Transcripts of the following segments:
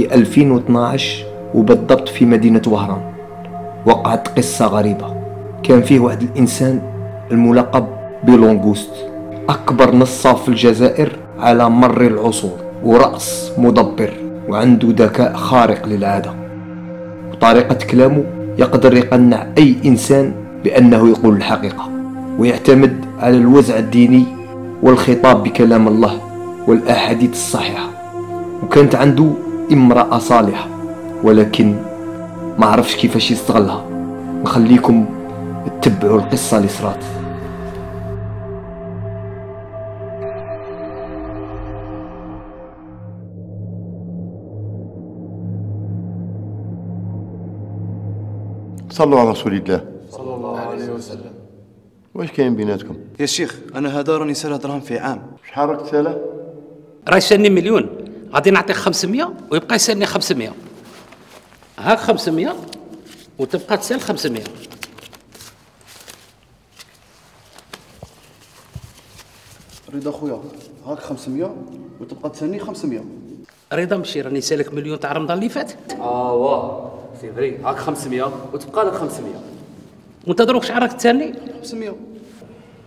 في 2012 وبالضبط في مدينة وهران. وقعت قصة غريبة. كان فيه واحد الإنسان الملقب بلونغوست. أكبر نصاب في الجزائر على مر العصور ورأس مدبر وعنده ذكاء خارق للعادة. وطريقة كلامه يقدر يقنع أي إنسان بأنه يقول الحقيقة ويعتمد على الوزع الديني والخطاب بكلام الله والأحاديث الصحيحة. وكانت عنده امرأة صالحة ولكن ما عرفش كيفاش يستغلها. نخليكم تتبعوا القصة اللي صرات صلوا على رسول الله. صلى الله عليه وسلم. واش كاين بيناتكم؟ يا شيخ أنا هذا راني سالها دراهم في عام. شحال راك تساله راه يسالني مليون. غادي نعطيه 500 ويبقى يسالني 500 هاك 500 وتبقى تسال 500 رضا خويا هاك 500 وتبقى تسالني 500 رضا مشي راني سالك مليون تاع رمضان اللي فات. آه واه سي فري. هاك 500 وتبقى لك 500 وانت دروك شحال راك تسالني؟ 500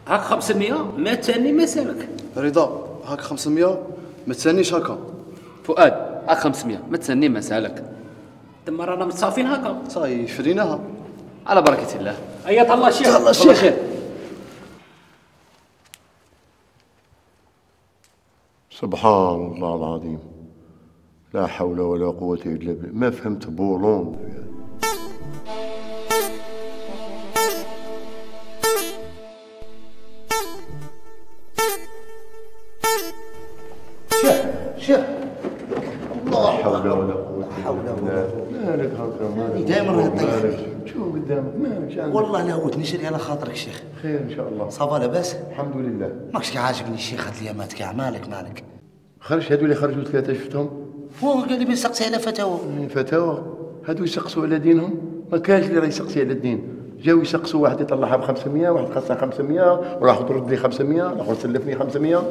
هاك 500 ما تسالني ما سالك. رضا هاك 500 ما تسالنيش هكا فؤاد هاك 500 ما تسني ما سالك تما رانا متصافين هكا. صاي شريناها. على بركة الله. ايات الله شيخ. الله شيخ. سبحان الله العظيم. لا حول ولا قوة إلا بالله. ما فهمت بولون. والله نهوت نشري على خاطرك شيخ. خير إن شاء الله. صافا لاباس؟ الحمد لله. ماكش كي عاجبني الشيخ هاد الأيامات كاع. مالك مالك؟ خرج هادو اللي خرجوا ثلاثة شفتهم. هو قال لي بنسقسي على فتاوى. فتاوى. هادو يسقسوا على دينهم. ما كانش اللي راه يسقسي على الدين. جاو يسقسوا واحد يطلعها ب 500 واحد خاصها 500 وراح ترد لي 500 الآخر سلفني 500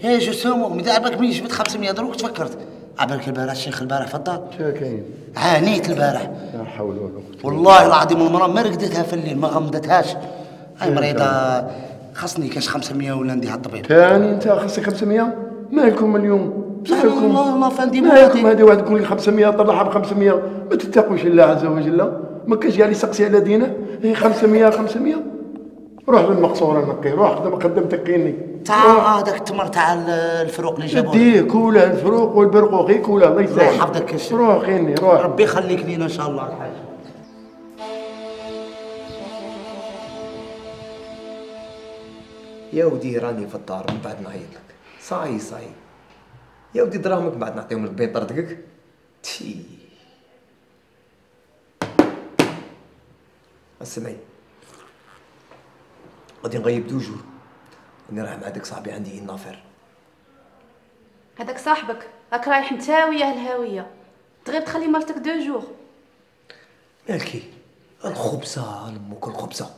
هي جو سومو عبالك ملي جبت 500 دروك تفكرت. عبالك البارح الشيخ البارح في الدار شا كاين؟ عانيت البارح. لا حول ولا قوة والله العظيم المرأة ما رقدتها في الليل ما غمضتهاش. هاي مريضة خاصني كاش 500 ولا نديها الطبيب. ثاني انت خاصك 500 مالكم اليوم. مالكم الله فندي مالكم هذه واحد يقول لي 500 طلعها ب 500 ما تتقوش الله عز وجل. ما كاش قال يسقسي على دينه. هي 500 500 روح للمقصورة نقي روح قدام قدم تقيني تاع هذاك التمر تاع الفروق اللي جابوه. ديه كوله الفروق والبرقوق هي كوله الله يحفظك يا شيخ. روح خيني روح. ربي يخليك لينا إن شاء الله. الحاج يا ودي راني في الدار من بعد نعيط لك. صاي صاي. يا ودي دراهمك من بعد نعطيهم لك بين طردقك تي. اسمعي. غادي نغيب deux راني رايح مع داك صاحبي عندي une affaire هذاك صاحبك راك رايح نتا وياه الهاوية. تغيب تخلي مرتك deux jours مالكي الخبزة لمك الخبزة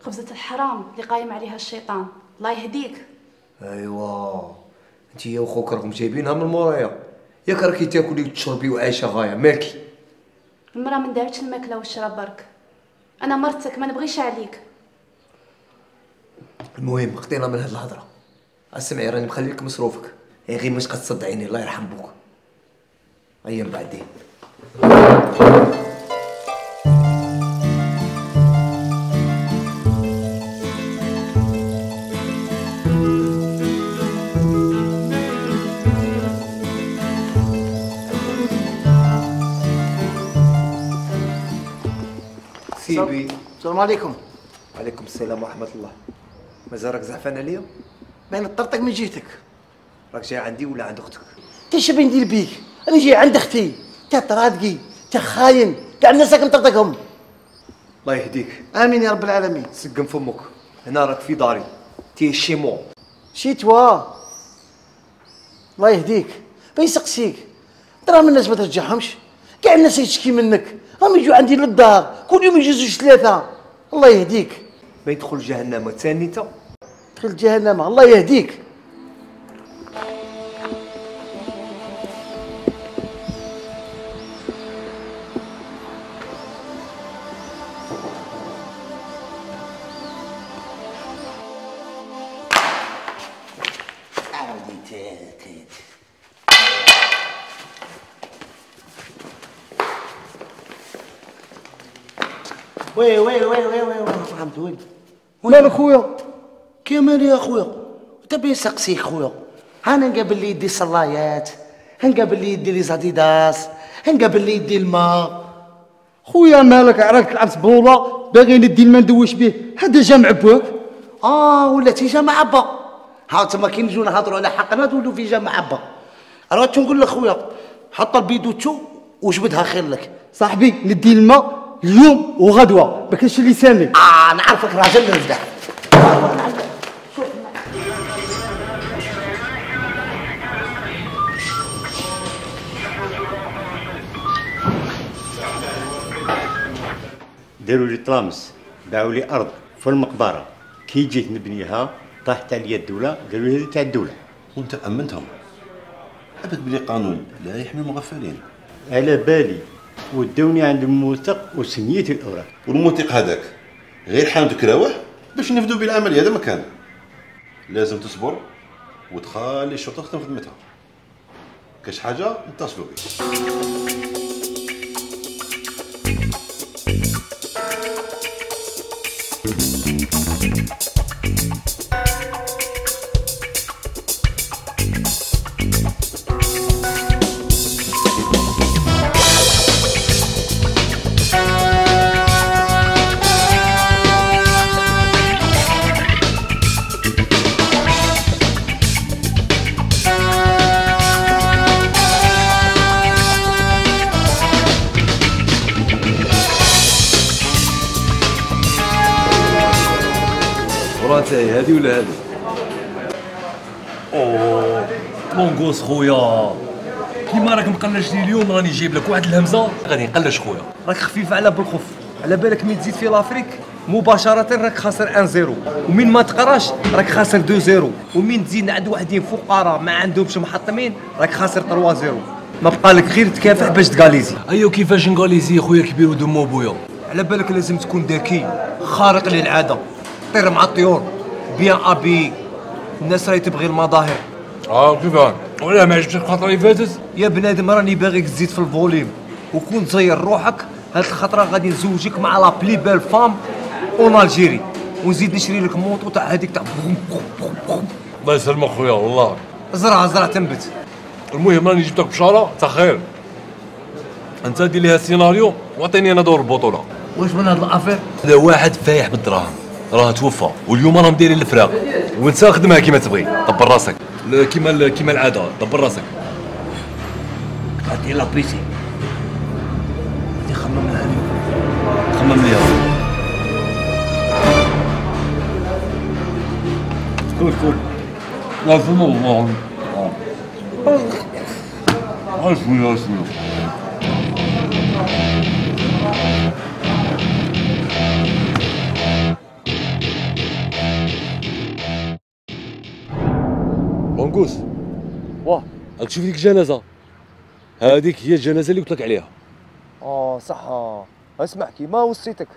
خبزة الحرام اللي قايم عليها الشيطان. الله يهديك. ايوا أنت يا وخوك راكم جايبينها من مورايا. ياك راكي تاكلي وتشربي وعايشة غاية. مالكي المرأة من دارتش الماكلة والشراب برك. أنا مرتك ما نبغيش عليك. المهم خطينا من هاد الهضرة. اسمعي راني مخلي لك مصروفك. يا غير مش تصدعيني الله يرحم بوك أيام بعدين سيبي السلام عليكم. عليكم السلام ورحمة الله. مازال راك زعفان عليا بين الطرطق من جيتك راك جاي عندي ولا عند أختك؟ كيش بين ندير بيك؟ أنا جاي عند أختي. تا طرادقي تا خاين كاع الناس راكم طرطقهم. الله يهديك. آمين يا رب العالمين. سقم فمك. هنا راك في داري. تي شي مو. شي توا. الله يهديك. بين يسقسيك. ترى من الناس ما ترجعهمش. كاع الناس يشكي منك. راهم يجوا عندي للدار. كل يوم يجوا زوج ثلاثة. الله يهديك. ما يدخل جهنم ثاني تدخل جهنم الله يهديك. وي وي وي وي وي وي وي وي مالك خويا... عوديتات هاتي وي وي وي وي وي وي وي مالك خويا؟ كمال يا خويا؟ تبي نسقسيك خويا؟ أنا نقابل لي يدي الصلايات نقابل لي يدي لي زاديداس نقابل لي يدي الماء. خويا مالك عراك تلعب سبوله باغي ندي الماء ندوش به. هذا جا معبوك آه ولاتي جامع با. ها تما كي نجيو نهضروا على حقنا تولوا في جامع با. راه نقول لك خويا حط البيدو تشو وجبدها خير لك. صاحبي ندي الماء اليوم وغدوة ما كانش اللي سامي آه نعرفك راجل نرجع. داروا لي طرامس باعوا لي أرض في المقبرة. كي جيت نبنيها طاحت عليا الدولة قالوا لي هذه تاع الدولة. وانت أمنتهم. ابد بلي قانون لا يحمي المغفلين. على بالي ودوني عند الموثق وسنيت الأوراق. والموثق هذاك غير حامدك روح باش نفدوا بالعملية هذا ما كان. لازم تصبر وتخلي الشرطة تخدم خدمتها. كاش حاجة نتصلوا بك. هذه ولا هذه؟ أوه مونغوس خويا. كيما راك مقلش لي اليوم راني جايب لك واحد الهمزة. غادي نقلش خويا. راك خفيف على بالخف على بالك مين تزيد في l'Afrique مباشرة راك خاسر 1 0 ومين ما تقراش راك خاسر 2 0 ومين تزيد عند واحدين فقراء ما عندهمش محطمين راك خاسر 3 0 ما بقى لك غير تكافح باش تغاليزي. ايوا كيفاش نغاليزي خويا كبير ودمو بويا على بالك لازم تكون ذكي خارق للعادة طير مع الطيور. bien habillé الناس راهي تبغي المظاهر. آه كيفاه ولا ما عجبتك الخطرة اللي فاتت؟ يا بنادم راني باغيك تزيد في ال volume. وكون تزير روحك هاد الخطرة غادي نزوجك مع la plus belle femme en Algérie. ونزيد نشري لك moto تاع هذيك تاع الله يسلمك خويا والله. زرع زرع تنبت. المهم راني جبتك بشارة تاع خير. انت دير ليها السيناريو واعطيني أنا دور البطولة. واش من هاد l'affaire؟ هذا واحد فايح بالدراهم. راه توفى واليوم راهم دايرين الفراق. وانت خدمها كيما تبغي. دبر راسك. كيما كيما العادة. دبر راسك. غادي la pièce خمم لها خمم ليها cool cool. لا الله اسمي اسمي مونغوس واه. راك تشوف ديك الجنازة. هذيك هي الجنازة اللي قلت لك عليها. آه صح. آه. اسمع كيما وصيتك.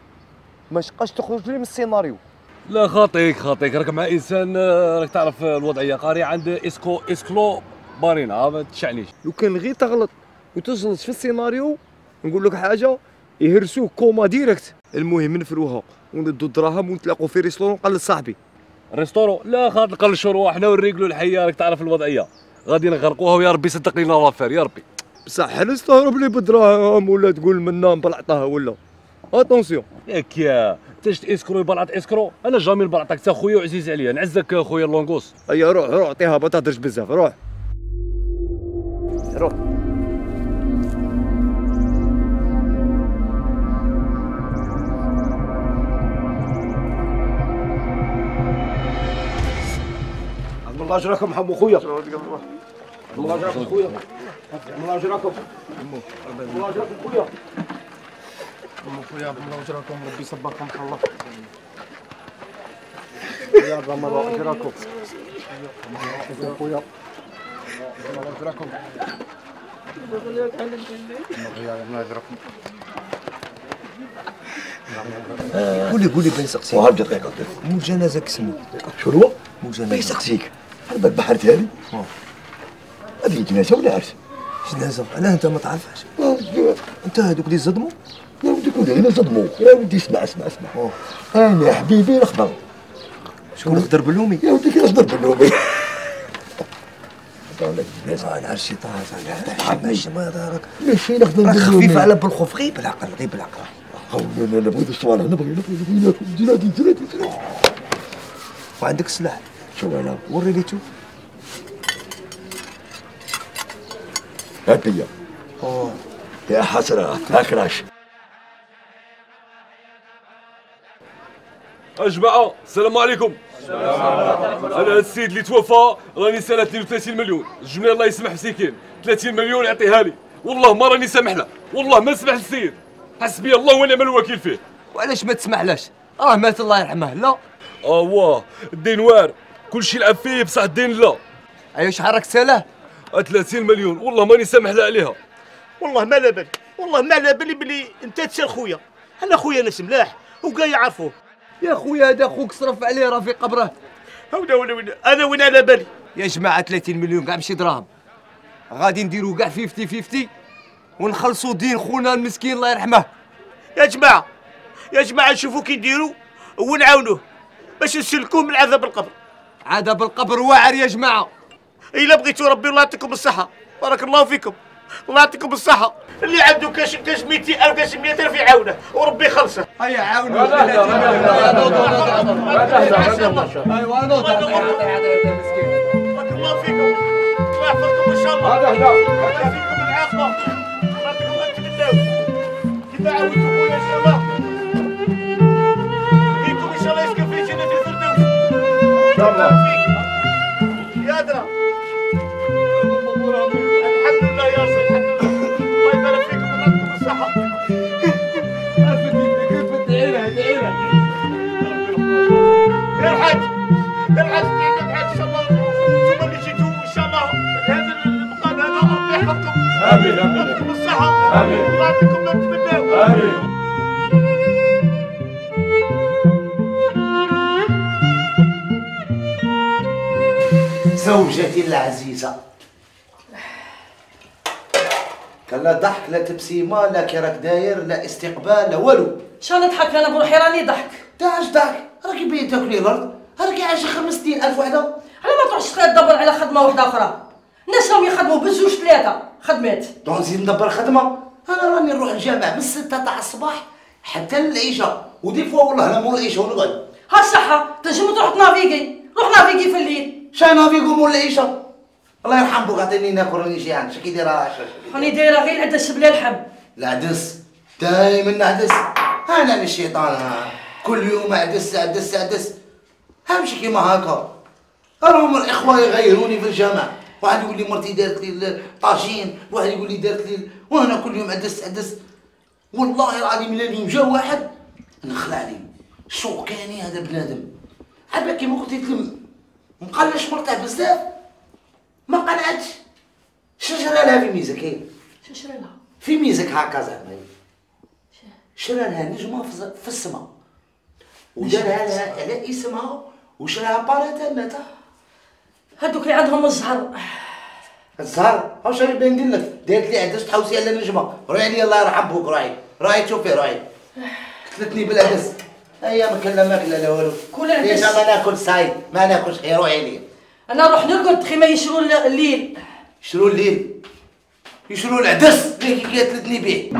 ما شقاش تخرج لي من السيناريو. لا خاطيك خاطيك. راك مع إنسان آه، راك تعرف الوضعيه قاري عند إسكو إسكلو بارينا ما تشعنيش. لو كان غير تغلط وتجلط في السيناريو نقول لك حاجة يهرسوك coma direct. المهم نفروها وندو الدراهم ونتلاقوا في restaurant قال لصاحبي. restaurant لا خاطر قل شروع حنا والرجل الحية راك تعرف الوضعية. غادي نغرقوها ويا ربي صدق لينا l'affaire يا ربي. بصح نستهرب لي بالدراهم ولا تقول منا نبلعطها ولا. attention ياك يا. شت إسكرو يبلعط إسكرو؟ أنا jamais نبلعطك انت خويا وعزيز عليا. نعزك خويا اللونغوس هيا روح روح عطيها ما تهدرش بزاف روح. روح. الله أجركم حمو خويا عظم الله. أجركم خويا عظم الله أجركم. الله أجركم خويا عظم خويا الله أجركم ربي يصبركم الله. يا عظم الله أجركم. خويا عظم الله أجركم. قولي قولي بين سقسيك. وهاب دقيقة مو جنازة كسمو شنو؟ مو جنازة ما يسقسيك هل بالك بحرت هذه؟ هذه جنازه ولا عرس؟ جنازه أنا أنت ما تعرفهاش. أنت هذوك اللي صدموا؟ يا ودي كون هنا صدموا. يا ودي اسمع اسمع اسمع. أنا حبيبي نخضر شكون خضر بلومي يا ودي كي خضر بلومي العرس شي طاز ما دارك ماشي نخدم راك خفيف على بالخوف غير بالعقل غير بالعقل لا بغيت الصوالح نبغي نبغي نبغي ناكل جلاتي جلاتي جلاتي وعندك السلاح شو أنا وريني تو هات هي يا حسرة هاك راش جماعة السلام عليكم. أنا السيد اللي توفى راني سنة 32 مليون. الجملة الله يسمح مسكين 30 مليون يعطيها لي. والله ما راني سامح له والله ما سمح للسيد حسبي الله ونعم الوكيل فيه. وعلاش ما تسمحلاش راه مات الله يرحمه. لا. آه واه الدين وار كلشي لعب فيه بصح الدين لا. ايوا شحال راك سالة؟ 30 مليون. والله ماني سامح له عليها. والله ما على بالي والله ما على بالي بلي انت تسال خويا. أنا خويا ناس ملاح وكاع يعرفوه يا خويا هذا خوك صرف عليه راه في قبره. هودا وين وين؟ أنا وين على بالي يا جماعة 30 مليون كاع ماشي دراهم. غادي نديرو كاع 50 50 ونخلصوا دين خونا المسكين الله يرحمه. يا جماعة يا جماعة شوفوا كي نديروا ونعاونوه باش نسلكوه من عذاب القبر. عذاب القبر واعر يا جماعة الا بغيتوا ربي الله يعطيكم الصحه بارك الله فيكم الله يعطيكم الصحة اللي عنده كاش كاش 200000 كاش 100000 يعاونه وربي يخلصه هيا عاونوا نوض بارك الله فيكم الله يحفظكم ان شاء الله هذا هدا الله يعطيكم العافية الله يعطيكم كيف خويا الله. فيك يا درا الحمد لله يا رسول الحمد لله الله يبارك فيكم الله يعطيكم الصحة يا الحاج يا الحاج تعيد الحاج إن شاء الله. أنتم اللي جيتوا إن شاء الله. هذا المقام هذا ربي يحفظكم آمين آمين. يعطيكم الصحة. آمين. الله يعطيكم ما تتمنوا آمين. زوجتي العزيزة. كان لا ضحك لا تبسيمة لا كي راك داير لا استقبال لا والو. شحال نضحك أنا بروحي راني ضحك. تعاش ضحك. راكي باين تاكلي الأرض. راكي عايشة خمسين ألف وحدة. على ما تروحش تدبر على خدمة واحدة أخرى. الناس راهم يخدموا بزوج ثلاثة. خدمات. donc نزيد ندبر خدمة. أنا راني نروح الجامع من الستة تاع الصباح حتى للعشاء و des fois والله أنا مول العشاء ونقعد. ها الصحة تنجم تروح تنافيكي روح نافيكي في الليل. شا نافيكو مول العشاء الله يرحم بوك عطيني ناكل راني جيعان شكي دايرة راني دايرة غير العدس بلا لحم العدس دايما نعدس أنا من الشيطان ها. كل يوم اعدس اعدس اعدس همشي كيما هكا. راهم الإخوة يغيروني في الجامع. واحد يقول لي مرتي دارت لي الطاجين واحد يقول لي دارت لي وأنا كل يوم عدس عدس والله العظيم الا اليوم جا واحد نخلع لي. شو كاني هذا بنادم؟ عبا كيما قلت لك مقلش مرتاح بزاف. ما قلعتش. شجرة لها في ميزك هي شو لها. في ميزك هكا زعما. شرى لها نجمة في- السماء. ودارها لها على اسمها وشراها باراتة هادوك اللي عندهم الزهر. الزهر؟ هاو شري بين ندير لك. دارت لي عدس تحوسي على نجمة. روحي علي الله يرحم بوك روحي. روحي تشوفي روحي. قتلتني بالعدس. هيا ما كلا ماكلة لا والو كل عدس. ليش ما ناكل سايد ما ناكلش خير روحي عليا أنا نروح نرقد خي ما يشروا الل- الليل. يشروا الليل؟ يشروا العدس اللي كي قتلتني به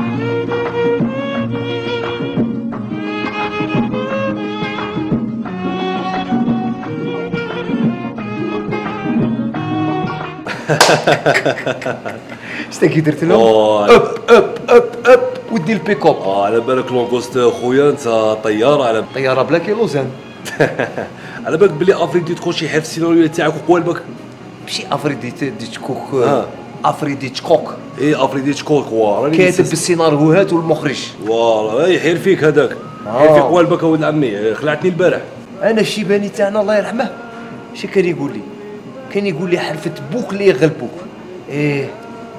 شتا كي درت أوه. أب أب أب أب. ودي البيكوب آه على بالك لونغوست خويا أنت طيارة على طيارة بلا كيلوزان على بالك بلي أفريدي تدخل شي في السيناريو تاعك وقوالبك ماشي افريديت ديتشكوك آه. افريديتشكوك اي أفريدي تشكوك وا راني كاتب. بالسيناريوهات والمخرج والله يحير فيك هذاك يحير فيك قوالبك ولد عمي خلعتني البارح. أنا الشيباني تاعنا الله يرحمه. شي كان يقول لي؟ كان يقول لي حلفة بوك اللي يغلبوك إيه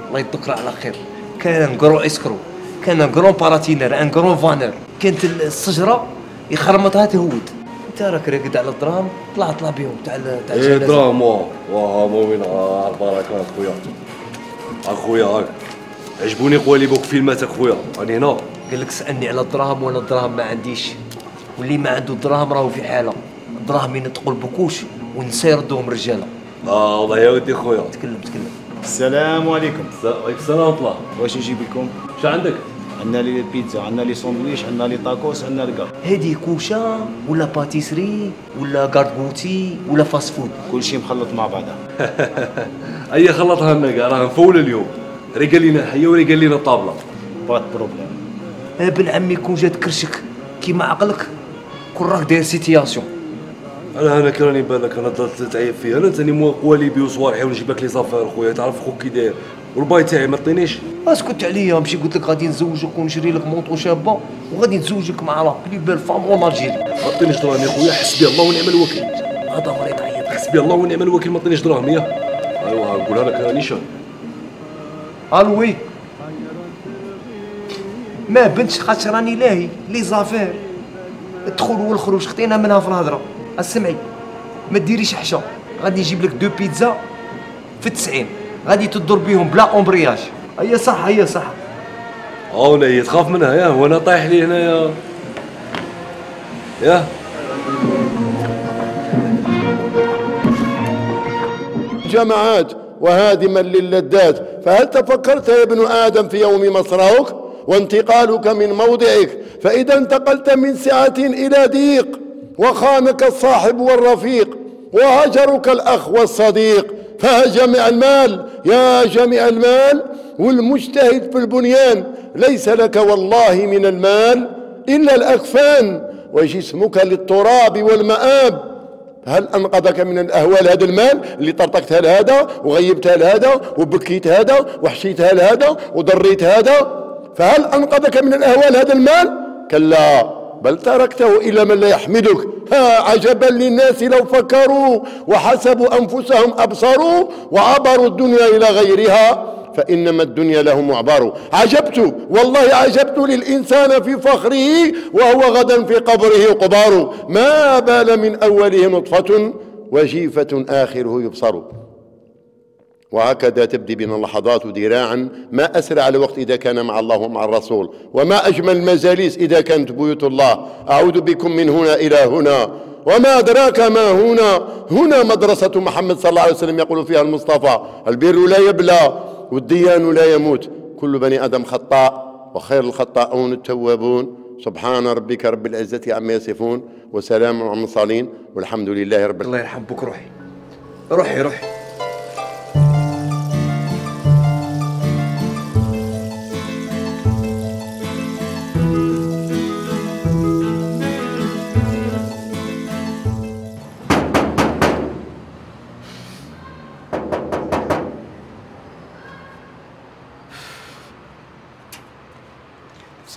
الله يذكره على خير. كان gros escroc. كان grand baratineur un grand vanneur كانت الشجره يخرمطها تهود انت راك راقد على الدراهم طلع طلع بهم تاع تاع إيه. دراهم واه مؤمن آه، البركه أخويا أخويا هاك. عجبوني قواليبوك فيلمات أخويا. راني هنا. قال لك سألني على الدراهم وأنا الدراهم ما عنديش. واللي ما عنده دراهم راهو في حالة. الدراهم ينطقوا البكوش ونسى يردوهم رجاله آه والله يا ودي خويا تكلم تكلم. السلام عليكم. وعليكم السلام ورحمة الله. واش نجيب لكم شو عندك؟ عندنا les pizzas عندنا les sandwichs عندنا les tacos عندنا الكا هادي كوشة ولا pâtisserie ولا gargotier ولا fast-food. كلشي مخلط مع بعضها أي خلطها لنا كاع راه نفول اليوم. لنا حيه لنا طابلة. pas de problème أبن عمي كون جات كرشك كيما عقلك كون راك داير situation أنا أنا كراني بالك أنا ضلت تعيب فيها. أنا تاني مو قواليبي وصوالحي ونجيب لك les affaires خويا تعرف خوك كي داير؟ وال paye تاعي ما عطينيش أسكت عليا مشي قلت لك غادي نزوجك ونشري لك manteau شابة وغادي نزوجك مع la plus belle femme en Algérie ما عطينيش دراهم يا خويا حسبي الله ونعم الوكيل. هذا مريض عيط حسبي الله ونعم الوكيل ما عطينيش دراهم يا ايوا نقولها لك أنا نيشان. allô oui. ما بنتش خاطر راني لاهي les affaires. الدخول والخروج خطينا منها في الهضرة. اسمعي ما ديريش حشا غادي نجيب لك deux pizzas في التسعين غادي تدور بيهم بلا embrayage هي صح هي صح. آه ولا هي تخاف منها. يا وأنا طايح لي هنا يا يا جماعات وهادما للذات فهل تفكرت يا ابن آدم في يوم مصرعك وانتقالك من موضعك فإذا انتقلت من سعة إلى ضيق وخانك الصاحب والرفيق وهجرك الأخ والصديق فجمع المال؟ يا جميع المال والمجتهد في البنيان ليس لك والله من المال إلا الأكفان وجسمك للتراب والمآب. هل أنقذك من الأهوال هذا المال؟ اللي طرطقتها لهذا وغيبتها لهذا وبكيت هذا وحشيتها لهذا وضريت هذا. فهل أنقذك من الأهوال هذا المال؟ كلا. بل تركته إلى من لا يحمدك. ها عجبا للناس لو فكروا وحسبوا أنفسهم أبصروا وعبروا الدنيا إلى غيرها فإنما الدنيا له معبر عجبت والله عجبت للإنسان في فخره وهو غدا في قبره قبار. ما بال من أوله نطفة وجيفة آخره يبصر. وهكذا تبدي بنا اللحظات ذراعا. ما أسرع الوقت إذا كان مع الله ومع الرسول. وما أجمل المجالس إذا كانت بيوت الله. أعوذ بكم من هنا إلى هنا. وما أدراك ما هنا. هنا مدرسة محمد صلى الله عليه وسلم يقول فيها المصطفى. البر لا يبلى والديان لا يموت. كل بني آدم خطاء وخير الخطاؤون التوابون. سبحان ربك رب العزة عما يصفون. وسلام على المرسلين. والحمد لله رب الله يرحم. بك روحي. روحي روحي.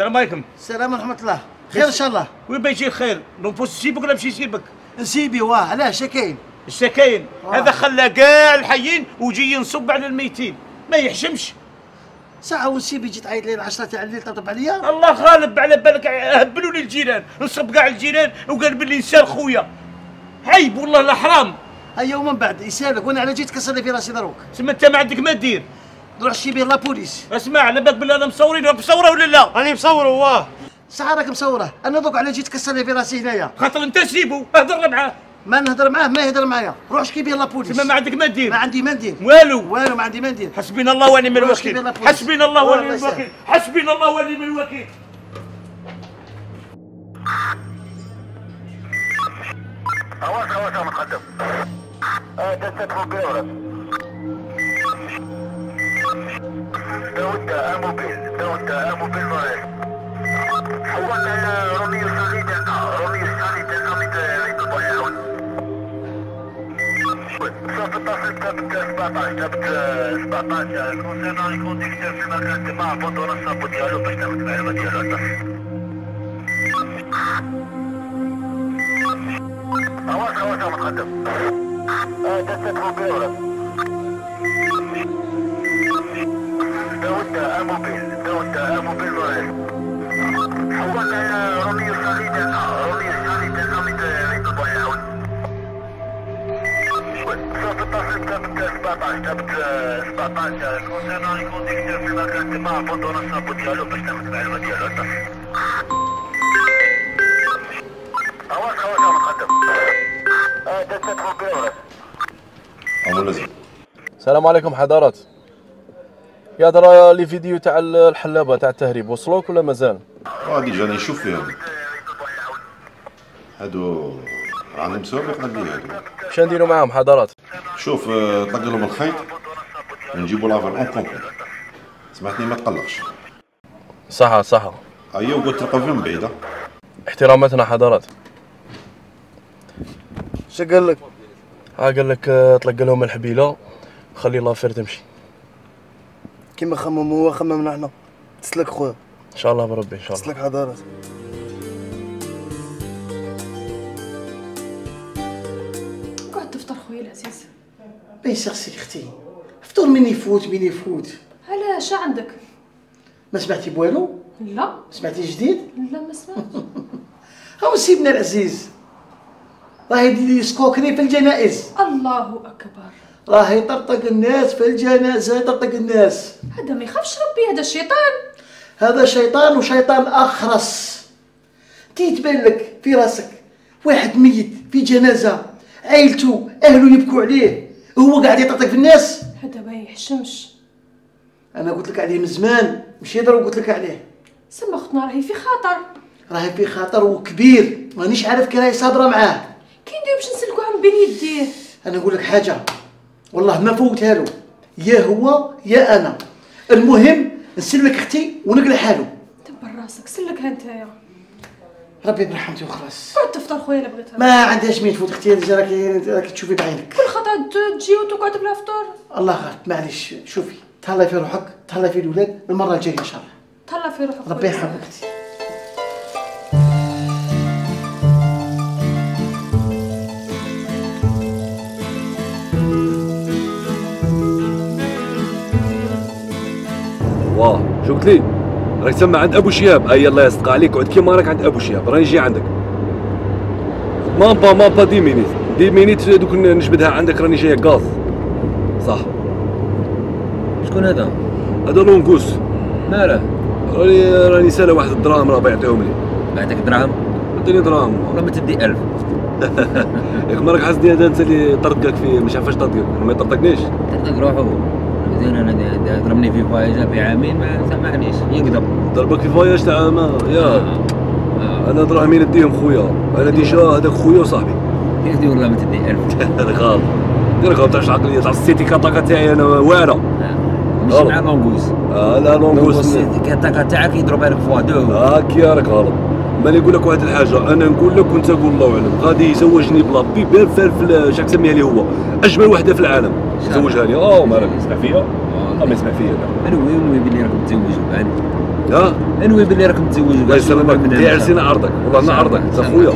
السلام عليكم. السلام ورحمة الله. خير إن شاء الله. وين بيجي الخير؟ نبوس نسيبك ولا نمشي نسيبك نسيبي واه علاش شكاين. الشكاين. هذا خلى كاع الحيين وجي ينصب على الميتين. ما يحشمش. ساعة ونسيبي جيت عيط لي العشرة تاع الليل تطب عليا. الله غالب على بالك هبلوا لي الجيران. نصب كاع الجيران وقال باللي انسان خويا. عيب والله لا حرام هيا ومن بعد يسالك وأنا على جيت كسر لي في راسي دروك تسمى أنت ما عندك ما دير نروح شي بيه la police اسمع على بالك بالله أنا مصورين مصوره ولا لا؟ راني مصور واه ساعة راك مصورة. أنا دوك على جيت كسر لي في راسي هنايا. خاطر أنت سيبو اهضر معاه. ما نهضر معاه ما يهضر معايا. روح شكي بيه لابوليس تسمى ما عندك ما دير ما عندي ما ندير. والو. والو ما عندي ما ندير. حسبنا الله ونعم روح بيه الوكيل. حسبنا الله ونعم. الوكيل. حسبنا الله ونعم الوكيل. هواش يا متقدم آه تستدفوا بيورس داود اموبيل داود اموبيل مارس حولنا إلى روميو الثاني دلتا روميو من عيد الضيعون صوت اتصل كتبت 17 كتبت 17 كونسيرنا الكونديكتور في المكان تبع فندق الصابو ديالو باش تاخد المعلومات ديالو هواش هواش يا متقدم آه تستدفوا داوتا اموبيل داوتا اموبيل مراسل حول صوت التصل تبت 17 تبت 17 في مكان ديالو باش تاخذ المعلومه ديالو التصل مقدم السلام عليكم حضرات يا درا les vidéos تاع الحلابة تاع التهريب وصلوك ولا مازال؟ غادي جاني نشوف فيهم. هادو راني مسوق لي هادو. اش نديرو معاهم؟ حضرات شوف آه، طلق لهم الخيط ونجيبو l'affaire en complet سمعتني ما تقلقش. صح صح ايوا قلت تلقى فيهم بعيدة. احتراماتنا حضرات اش قال لك؟ ها قال لك آه، طلق لهم الحبيلة. خلي لافير تمشي. كيما خمم هو خممنا إحنا تسلك خويا. إن شاء الله بربي إن شاء الله. تسلك حضارات قعد تفطر خويا العزيز. بين شخصي أختي. فطور من يفوت من يفوت. علاش؟ عندك؟ ما سمعتي بوالو؟ لا. سمعتي جديد؟ لا ما سمعتش. هاو سيدنا العزيز. راه يسكوكري في الجنائز. الله أكبر. راه يطرطق الناس في الجنازة يطرطق الناس. هذا ما يخافش ربي هذا الشيطان هذا شيطان وشيطان أخرس. تيتبان لك في راسك واحد ميت في جنازة عيلته أهله يبكوا عليه وهو قاعد يطرطق في الناس؟ هذا ما يحشمش. أنا قلت لك عليه من زمان مش يقدر قلت لك عليه. سما أختنا راهي في خطر راهي في خطر وكبير مانيش عارف كي راهي صابرة معاه. كي ندير باش نسلكوها من بين يديه؟ أنا نقول لك حاجة والله ما فوتها له يا هو يا أنا. المهم نسلك أختي ونقلع حاله دبر راسك سلكها نتايا. ربي برحمته وخلاص قعد تفطر خويا الا بغيتها. ما عندهاش مين تفوت أختي انت راكي راكي تشوفي بعينك. كل خطأ تجي وتقعد بلا فطور. الله غالب معليش شوفي. تهلاي في روحك تهلاي في الولاد. المرة الجاية إن شاء الله. تهلا في روحك ربي. يرحمك أختي. شو قلت لي؟ راك تسمى عند أبو شهاب أي الله يصدق عليك. عد كيما راك عند أبو شهاب راني جاي عندك. même pas même pas dix minutes. dix minutes دوك نجبدها عندك. راني جاي كاز صح. شكون هذا؟ هذا لونغوس. ماله؟ راني راني سالا واحد الدراهم راه بيعطيهم لي. بعتك دراهم؟ عطيني دراهم. والله ما تدي ألف. ياك ما راك حاسدني هذا أنت اللي طردقك في مش عارف إيش طردقك. ما يطردقنيش طردق روحو زين أنا ضربني في فايزة في عامين ما سمعنيش يقدر. ضربك في فواياج تاع ما يا. أنا دراهمي نديهم خويا. أنا ديجا هذاك خويا وصاحبي. يدي والله ما تدي ألف. هذاك غلط. دير غلط تاع العقليه تاع السيتي كاتاكا تاعي أنا واعرة. ماشي مع لونغوس آه لا لونغوس كاتاكا تاعك يضربها لك فوا دو. هاك يا راك غلط. ماني نقول لك واحد الحاجة. أنا نقول لك وأنت قول الله أعلم. غادي يزوجني بلا بيبان فلفل شاك تسميها لي هو؟ أجمل وحدة في العالم. زوجها لي آه ما راك يسمع فيا آه ما يسمع فيا انوي انوي باللي راك متزوج بعد. ها؟ انوي باللي راك متزوج الله يسلمك. دير سينا عرضك والله أنا عرضك انت خويا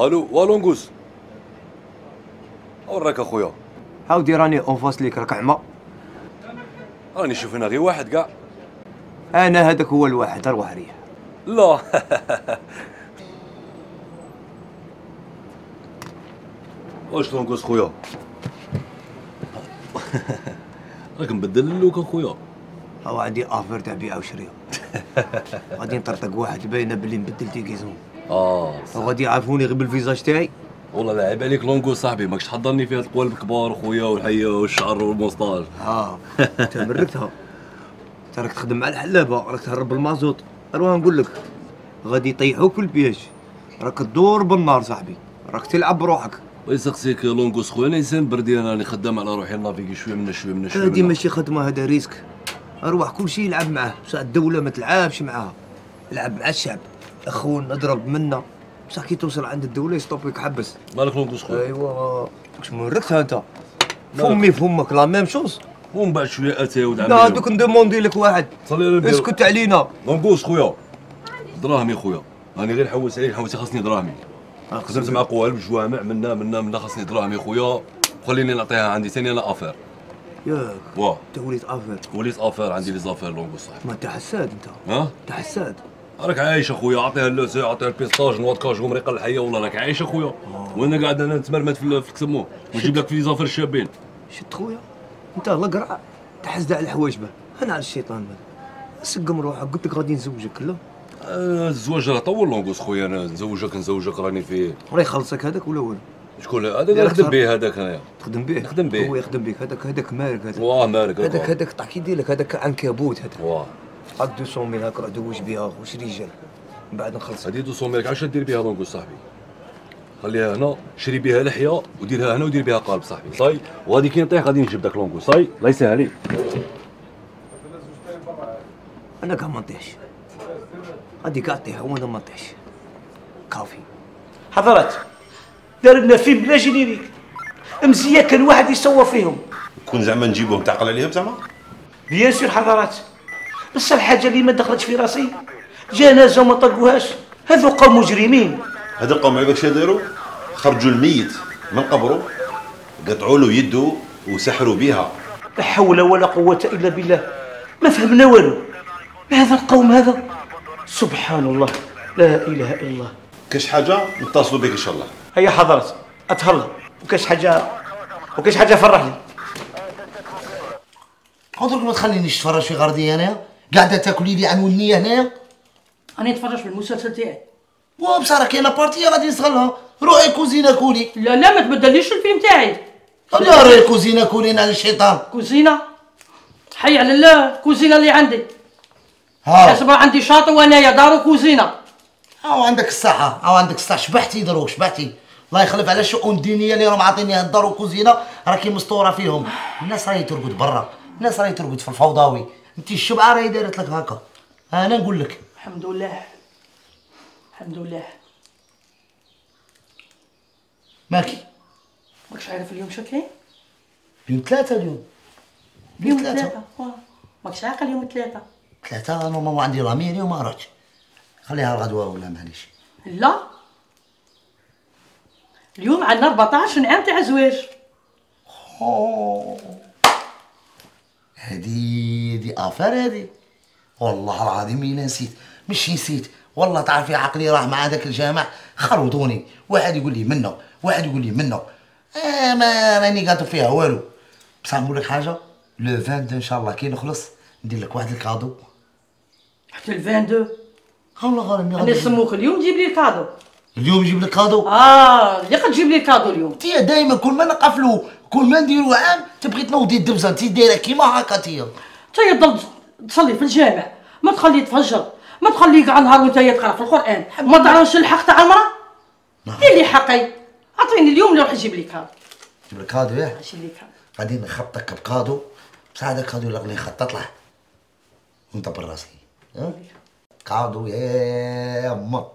ألو والونغوس وراك أخويا. عاودي راني en face ليك راك عمى؟ راني نشوف هنا غير واحد كاع. أنا هذاك هو الواحد أروح ريح لا. واش لونغوس خويا؟ راك مبدل ال look أخويا. هاو عندي affaire تاع بيع وشرية. غادي نطرطق واحد باينة بلي نبدل déguisement آه. وغادي يعرفوني غير بال visage تاعي؟ والله لا عيب عليك لونغو صاحبي ماكش تحضرني فيها القوالب الكبار خويا والحية والشعر وال moustache آه انت مركتها انت راك تخدم مع الحلابة راك تهرب المازوت أروح نقول لك غادي يطيحوك في ال piège. راك تدور بالنار صاحبي. راك تلعب بروحك. بغيت نسقسيك لونغوس خويا أنا إنسان بردي أنا راني خدام على روحي. نافيكي شوية من شوية من شوية هادي ماشي خدمة هذا risque. أروح كل شيء يلعب معاه بصح الدولة ما تلعبش معاها العب مع الشعب. اخون اضرب منا بصح كي توصل عند الدولة يستوبيك حبس. مالك لونغوس خويا أيوا. واش مركتها أنت. فمي فمك la même chose ومن بعد شوية اتى ولد لا دوك ندوموندي لك واحد. اسكت علينا. لونغوس خويا دراهمي خويا. راني غير نحوس عليك نحوس خاصني دراهمي. خدمت مع قوالب جوامع منا منا منا خاصني دراهم يا خويا. وخليني نعطيها عندي ثاني أنا affaire ياك. واه أنت وليت affaire وليت affaire عندي les affaires لونغو صاحبي ما أنت حساد أنت. ها؟ أنت حساد. راك عايش اخويا عطيها اللوزي عطيها ال pistaches noix de cajou مريقه الحيه والله راك عايش اخويا؟ وأنا قاعد أنا نتمرمد في ال- في كسموه ونجيب لك في les affaires الشابين. شت خويا؟ انت القرع تحز على الحوايج به. أنا على الشيطان سقم روحك. قلت لك غادي نزوجك. لا. آه، الزواج راه طول لونغوس خويا. أنا نزوجك نزوجك راني فيه. راه يخلصك هذاك ولا والو؟ شكون؟ هذاك نخدم به هذاك انايا تخدم به نخدم به. هو يخدم بك هذاك هذاك مالك هذاك واه هذاك هذاك هذاك طاح كي لك. هذاك عنكبوت هذاك. واه. عاد 200 ميل هاك روح دوج بها وش رجال. من بعد نخلص هذه 200 ملك علاش دير بها لونغوس صاحبي. خليها هنا شري بها لحية وديرها هنا ودير بها قالب صاحبي. صاي وغادي كي نطيح غادي نجيب داك لونغوس صاي الله يسهل عليك أنا كاع ما نطيحش. غادي كاع طيح وأنا ما نطيحش. كافي. حضرات دار لنا فيلم بلا générique مزيه كان واحد يصور فيهم. كون زعما نجيبوهم تعقل عليهم زعما؟ bien sûr حضرات بس الحاجة اللي ما دخلتش في راسي. جنازة وما طلقوهاش. هذو قوم مجرمين. هذا القوم عباك شنو داروا خرجوا الميت من قبره قطعوا له يده وسحروا بها. لا حول ولا قوة إلا بالله. ما فهمنا والو. هذا القوم هذا؟ سبحان الله. لا إله إلا الله. كاش حاجة؟ نتصلوا بك إن شاء الله. هيا حضرت. أتهلا. وكاش حاجة؟ وكاش حاجة فرحني قدرك ما تخلينيش نتفرج في غردي أنا؟ قاعدة تاكلي لي عن ولنيه هنايا؟ أنا نتفرج في المسلسل تاعي وبصراحه كاينة بارتيه غادي نستغلها روحي كوزينة كولي. لا لا ما تبدليش الفيلم تاعي. لا روحي كوزينة كولي على الشيطان. كوزينة؟ حي على الله كوزينة اللي عندي. ها. اصبر عندي شاطئ وأنايا دارو كوزينة. أو عندك الصحة أو عندك الصحة. شبحتي دروك شبحتي. الله يخلف على الشؤون الدينية اللي راهم عاطيني الدار وكوزينة راكي مسطورة فيهم. الناس راهي ترقد برا. الناس راهي ترقد في الفوضاوي انت الشبعة راهي دارت لك هكا. أنا نقول لك. الحمد لله. الحمد لله. ماكي؟ ماكش عارف اليوم شكلي؟ اليوم ثلاثة اليوم. اليوم ثلاثة. ماكش عاقل اليوم ثلاثة. ثلاثة أنا ماما عندي رامي اليوم ما راتش خليها الغدوة ولا معليش. لا. اليوم عندنا 14 عام تاع زواج هذه هذه افار هذه. والله العظيم إلا نسيت. مش نسيت. والله تعرفي عقلي راح مع ذاك الجامع. خربطوني واحد يقول لي منه. واحد يقول لي منه. آه ما راني قاطر فيها والو. بصح نقول لك حاجة. le 22 إن شاء الله كي نخلص ندير لك واحد ال cadeau. حتى ال 22 والله غالبا أنا نسموك اليوم جيب لي ال cadeau. اليوم نجيب لك cadeau؟ آه اللي قد تجيب لي ال cadeau اليوم. انت دائما كل ما نقفلوا كل ما نديروا عام تبغي تنوضي الدبزة انت دايرة كيما هكا انت تضل تصلي في الجامع ما تخلي تفجر ما تخلي كاع نهار وانت تقرأ في القرآن. ما تعرفش الحق تاع المرأة؟ دير لي حقي؟ أعطيني اليوم نروح نجيب لي cadeau نجيب لك cadeau ياه نجيب cadeau غادي نخطك ب cadeau. بصح هذا ال cadeau اللي غادي نخطط له وندبر راسي؟ cadeau يا ما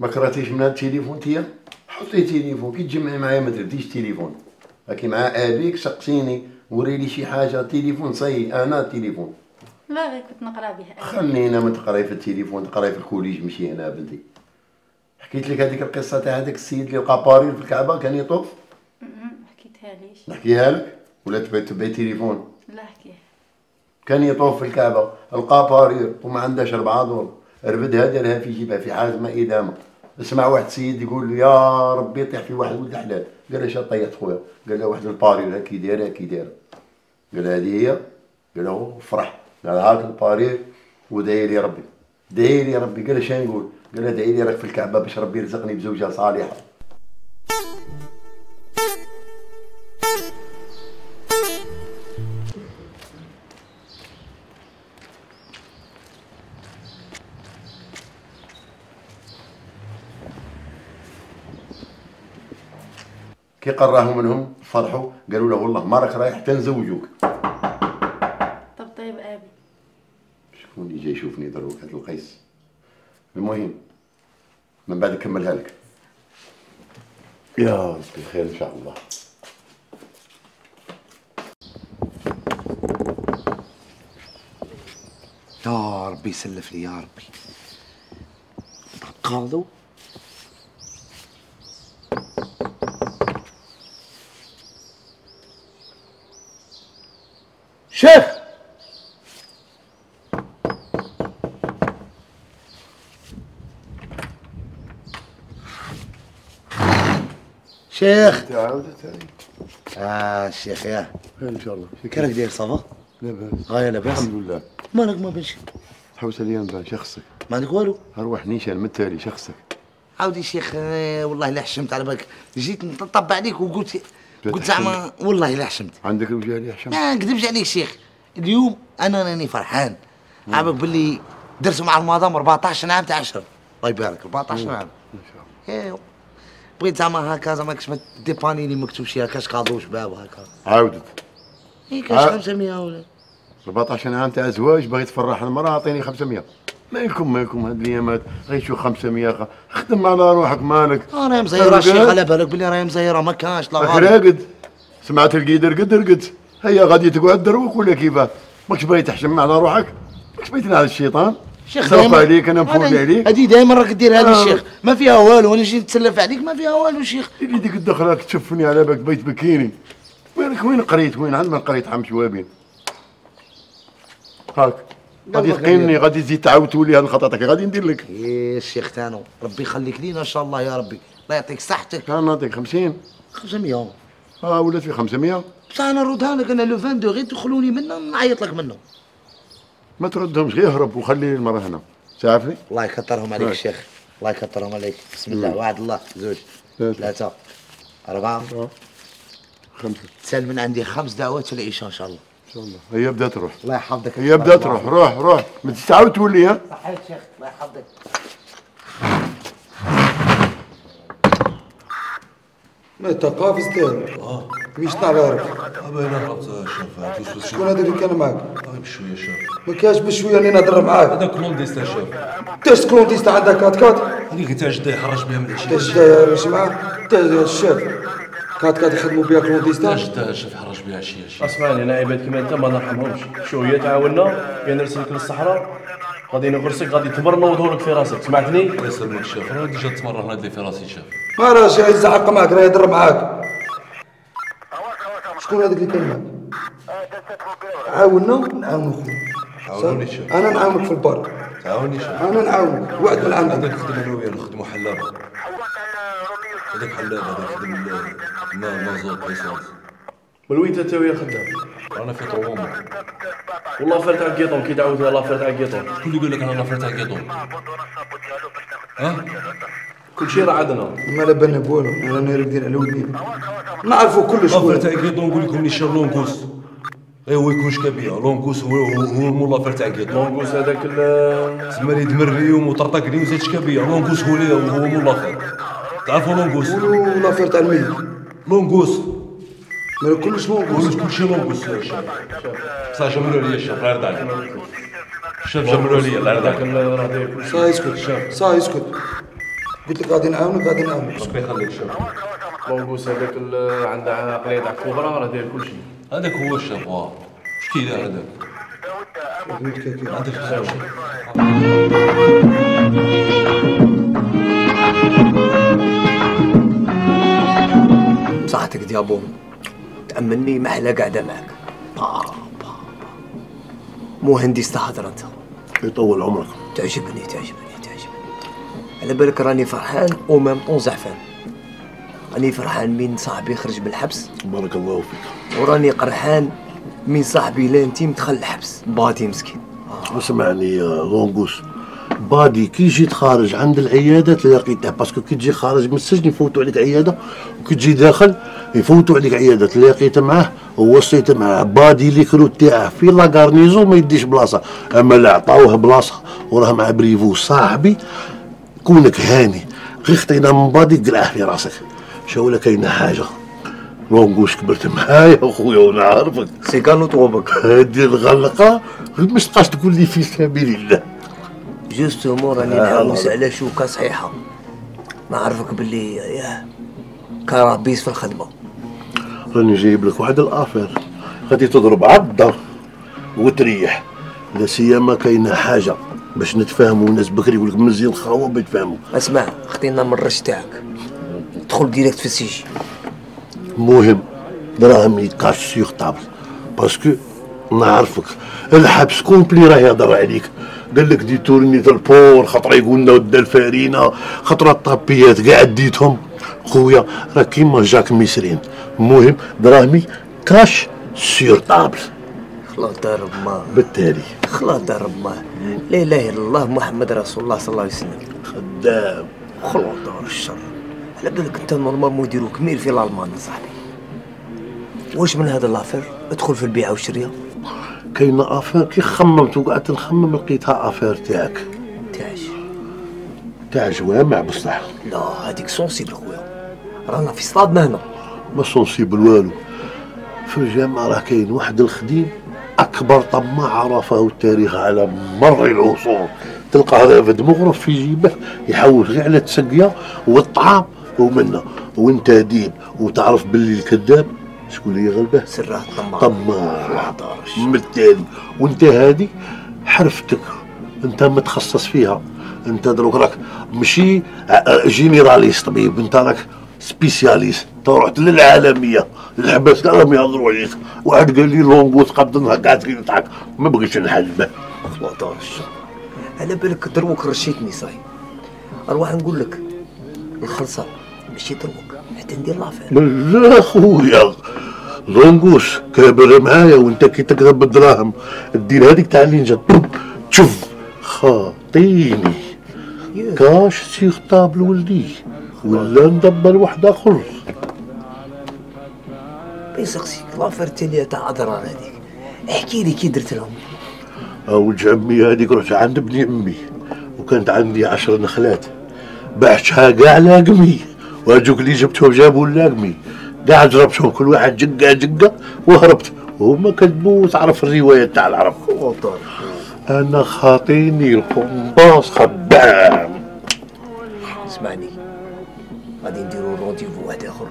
ما كرهتيش من هذا التليفون تيا؟ حطي تليفون كي تجمعي معايا ما ترديش تليفون راكي مع أبيك سقسيني وريلي شي حاجة تليفون صي أنا تليفون لا غير كنت نقرأ به. خلينا ما تقرأي في التليفون تقرأي في ال collège ماشي هنا بنتي حكيت لك هذيك القصة تاع هذاك السيد اللي لقى parure في الكعبة كان يطوف؟ حكيتها ليش؟ نحكيها لك؟ ولا تبي تبي تليفون؟ لا حكيها. كان يطوف في الكعبة لقى parure وما عندهاش ربعة دور. رفدها دارها في جيبها في حازمه إدامة. اسمع واحد السيد يقول يا ربي طيح في واحد ولد حلال قال له شا طيحت خويا؟ قال له واحد ال parure هاكي داير هاكي داير قال له هذه هي؟ قال له فرح. قال هاك ال parure ودعي لي ربي. دعي لي ربي. قال له شا نقول قال له دعي لي راك في الكعبة باش ربي يرزقني بزوجة صالحة. كي قراهم منهم فرحوا قالوا له والله ما راك رايح تنزوجوك. طب طيب آبي. شكون اللي جاي يشوفني دروك هذا القيس؟ المهم من بعد نكملها لك. يا ربي خير إن شاء الله. يا ربي يسلف لي يا ربي. قاضوا شيخ. شيخ. تعاودت آه الشيخ يا. إن شاء الله. كيفك داير صافا لاباس غاية لاباس الحمد لله. مالك ما بنش. تحوس عليا شخصك. ما عندك والو. أروح نيشان من التالي شخصك. عاودي شيخ آه، والله لا حشمت على بالك. جيت نطبع عليك وقلت قلت زعما والله لا حشمت عندك الوجه يا حشام ما نكذبش عليك شيخ. اليوم أنا راني فرحان. عابك باللي درت مع المدام 14 عام تاع 10 الله يبارك 14 عام إن شاء الله. بغيت زعما هكا زعما كاش ما ديباني لي مكتوب شي كاش cadeau شباب هكا عاودت. إي كاش عا- 500 ولا. 14 عام تاع زواج باغي تفرح المرأة أعطيني 500 مالكم مالكم هاد الأيامات. شو 500 خ- خدم على روحك مالك. أنا مزيرة شيخ على بالك بلي راهي مزيرة ما كانش لا راقد. سمعت القيد رقد رقد. هيا غادي تقعد دروك ولا كيفاه؟ ماكش باغي تحشم على روحك؟ ماكش باغي تنعس الشيطان؟ شيخ دايما- عليك أنا هذا- عليك. هذه دائما راك ديرها لي آه. الشيخ. ما فيها والو أنا جيت نتسلف عليك ما فيها والو شيخ. اللي ديك الدخلة راك تشوفني على بالك بيت بكيني. وينك وين قريت؟ وين؟ عند من قريت حم شوابين. هاك. غادي تقيمني غير. غادي تزيد تعاود تولي هاد الخطا غادي ندير لك. إيه الشيخ تانو ربي يخليك لينا إن شاء الله يا ربي. الله يعطيك صحتك. أنا نعطيك 50 500 آه ولات في 500 بصح أنا نردها لك أنا لو 22 غير تدخلوني منه نعيط لك منه. ما تردهمش غير اهرب وخلي المرأة هنا. تعرفني؟ الله يكثرهم عليك. الشيخ الله يكثرهم عليك. بسم الله. واحد الله. زوج. ثلاثة. أربعة. خمسة. تسال من عندي خمس دعوات العشاء إن شاء الله. ان شاء الله. هي بدات تروح. الله يحفظك. هي بدات تروح. روح روح. ما تتعاود تولي ها صحيت شيخ الله يحفظك. ما تقافز داير مش تعرف باين هربت شاف شكون هذا اللي كان معك. بشويه شاف ما كاش بشوية اللي نهضر معاك هذا كلونديستا شاف تاش كلونتيست عندك كات كات اللي قلت جدا يحرش بها من العشيه تاش داير جماعة. تاش الشاف كات كات يخدموا بها جدا شاف يحرش بها عشيه اسمعني أنا عباد كيما انت ما نرحمهمش شوية تعاوننا كاين نرسلك للصحراء غادي نغرسك غادي تمر نوضه لك في راسك سمعتني الله يسلمك شاف أنا ديجا تمرن هاد اللي في راسي شاف ما راه جاي يزعق معك راه يهضر معاك شكون هذاك اللي كان معك عاونا نعاونو خويا عاونوني شاف أنا نعاونك في البر تعاوني شاف أنا نعاونك وعد من عندك هذاك خدم أنا وياه نخدمو حلابه هذاك حلابه هذا الماء المازوت l'essence من وين أنت ويا خدام؟ أنا في طومومو والله فرت على الكيطون كي تعاود يلاه فرت على الكيطون شكون اللي يقول لك أنا فرت على كيطون ها؟ كل شيء راه عندنا ما لا بالنا بوالو أنا راني ندير على ودني نعرفوا كل فرت شوية على كيطون نقول لكم نشر لونكوس. اي هو يكونش كبير لونكوس هو هو هو المولا فرت على كيطون لونكوس هذاك ال- تسمى لي دمريوم وطرطقني وزيد شكابيه لونكوس هو اللي هو مولا فرت. تعرفوا لونكوس؟ ولا فرت على الميت لونكوس ما كلش لونكوس كلش كلشي لونكوس شاف بصح جملوا لي الشاف الله يرضى عليك شاف جملوا لي الله يرضى عليك صا يسكت صا يسكت. قلت لك غادي نعاونك غادي نعاونك. ربي يخليك شوف لونغوس هذاك عنده عقلية تاع كوبرا راه داير كلشي هذاك هو الشاف واه. مشكلة هذاك؟ عندك حساب بصحتك ديابون تأمني ما أحلى قاعدة معك. با با مهندس تهضر أنت. يطول عمرك. تعجبني تعجبني تعجبني. على بالك راني فرحان و même temps زعفان راني فرحان من صاحبي خرج من الحبس. بارك الله فيك. وراني قرحان من صاحبي l'intime دخل الحبس. بادي مسكين. اسمعني يا لونغوس بادي كي جيت خارج عند العيادة تلاقيته parce que كي تجي خارج من السجن يفوتوا عليك عيادة وكي تجي داخل يفوتوا عليك عيادة. تلاقيت معاه ووصيت معاه. بادي لي كرو تاعه في la garnison ما يديش بلاصة. أما لا عطاوه بلاصة وراه مع بريفو. صاحبي كونك هاني غير خطينا من بادي قلعه في راسك. شو ولا كاينة حاجة؟ لونغوش كبرت معايا أخويا وأنا عارفك. سيكانو طوبك. هادي الغلقة مش تبقاش تقول لي في سبيل الله. justement راني آه، نحوس. على شوكه صحيحة. نعرفك باللي ياه كرابيس في الخدمة. راني جايب لك واحد l'affaire غادي تضرب عضه وتريح. لا سيما كاينة حاجة باش نتفاهموا الناس بكري يقول لك مزيان خاوه بيتفاهموا أسمع خطينا من الرش تاعك. دخل direct في ال sujet المهم دراهم cash sur table. parce que نعرفك. الحبس complet راه يهضر عليك. قال لك détourné ال port خطره يقولنا ودا الفارينه خطره الطابيات كاع ديتهم. خويا راه كيما جاك ميسرين. المهم دراهمي cash sur table. خلاص دار بالتالي. خلاص دار ما لا إله إلا الله محمد رسول الله صلى الله عليه وسلم. خدام. خلاص دار الشر. على بالك أنت normalement يديروا كمير في الألمان صاحبي. واش من هذا l'affaire ادخل في البيعة والشرية. كاينة affaire كي خممت وقعدت نخمم لقيتها affaire تاعك. تاعش. تاع جوامع بصح. لا هذيك سونسيبل خويا. رانا في صطادنا هنا ما سونسيبل والو. في الجامعة راه كاين واحد الخديم أكبر طماع عرفه التاريخ على مر العصور. تلقى هذا في دمغرف في جيبه يحوش غير على التسقية والطعام ومنا وانت ديب وتعرف باللي الكذاب شكون اللي غلبه سرات طماع. طماع. بالتالي وانت هادي حرفتك. انت متخصص فيها. انت دروك راك ماشي généraliste. طبيب. انت راك spécialiste. انت رحت للعالمية. الحباس راهم يهضروا عليك واحد قال لي لونغوس قبض نهار قاعد يضحك. ما بغيتش نحلبه. خلاص دار الشر على بالك دروك رشيتني صاي. أروح نقول لك الخلصة ماشي دروك. ندير l'affaire لا خويا لونغوس كابر معايا وأنت كي تكذب بالدراهم. دير هذيك تاع اللي جات تشوف. خاطيني. cash sur table ولدي ولا ندبر واحد آخر. بيسقسيك l'affaire تالية تاع أضرار هذيك. احكي لي كي درت لهم. اوج عمي هذيك رحت عند ابن أمي. وكانت عندي عشر نخلات. بعتها كاع لاقمي واجوك اللي جبتهم جابوا لاقمي كاع جربتهم كل واحد جقة جقة وهربت. وهما كذبوا تعرف الرواية تاع العرب. أنا خاطيني القنباص خدام. اسمعني. غادي نديرو rendez-vous واحد آخر.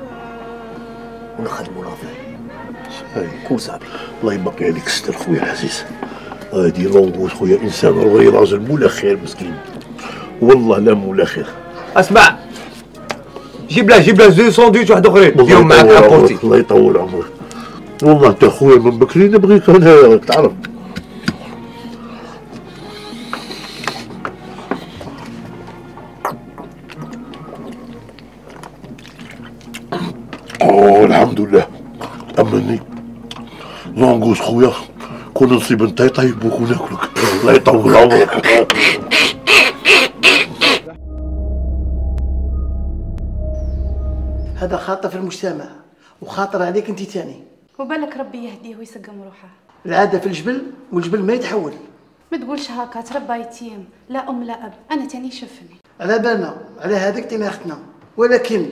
ونخدمو l'affaire كول صاحبي. الله يبقي عليك ستر خويا العزيز. هادي لونغوس خويا إنسان والله راجل مولا خير مسكين والله لا مولا خير أسمع. جيب له جيب له زوج ساندويتش واحد آخرين. ديرهم معاك ابورتي الله يطول عمرك. والله أنت خويا من بكري نبغيك أنا راك تعرف. أوه الحمد لله. أمني. لونغوس خويا كون نصيب أنت يطيبوك وناكلك الله يطول عمرك. هذا خاطر في المجتمع وخاطر عليك أنت تاني. وبالك ربي يهديه ويسقم روحه. العادة في الجبل والجبل ما يتحول. ما تقولش هكا تربى يتيم لا أم لا أب. أنا تاني شفني. على بالنا على هذاك تاني أختنا. ولكن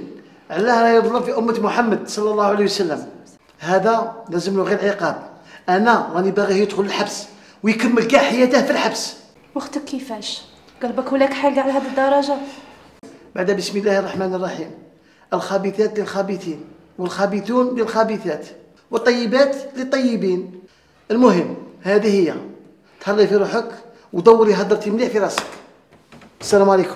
الله لا يظلم في أمة محمد صلى الله عليه وسلم. هذا لازم له غير عقاب. أنا راني باغي يدخل الحبس ويكمل كاع حياته في الحبس. وأختك كيفاش؟ قلبك ولاك حال على هذه الدرجة؟ بعد بسم الله الرحمن الرحيم. الخابثات للخابثين والخابثون للخابثات والطيبات للطيبين. المهم هذه هي. تهري في روحك ودوري هدرتي مليح في راسك. السلام عليكم.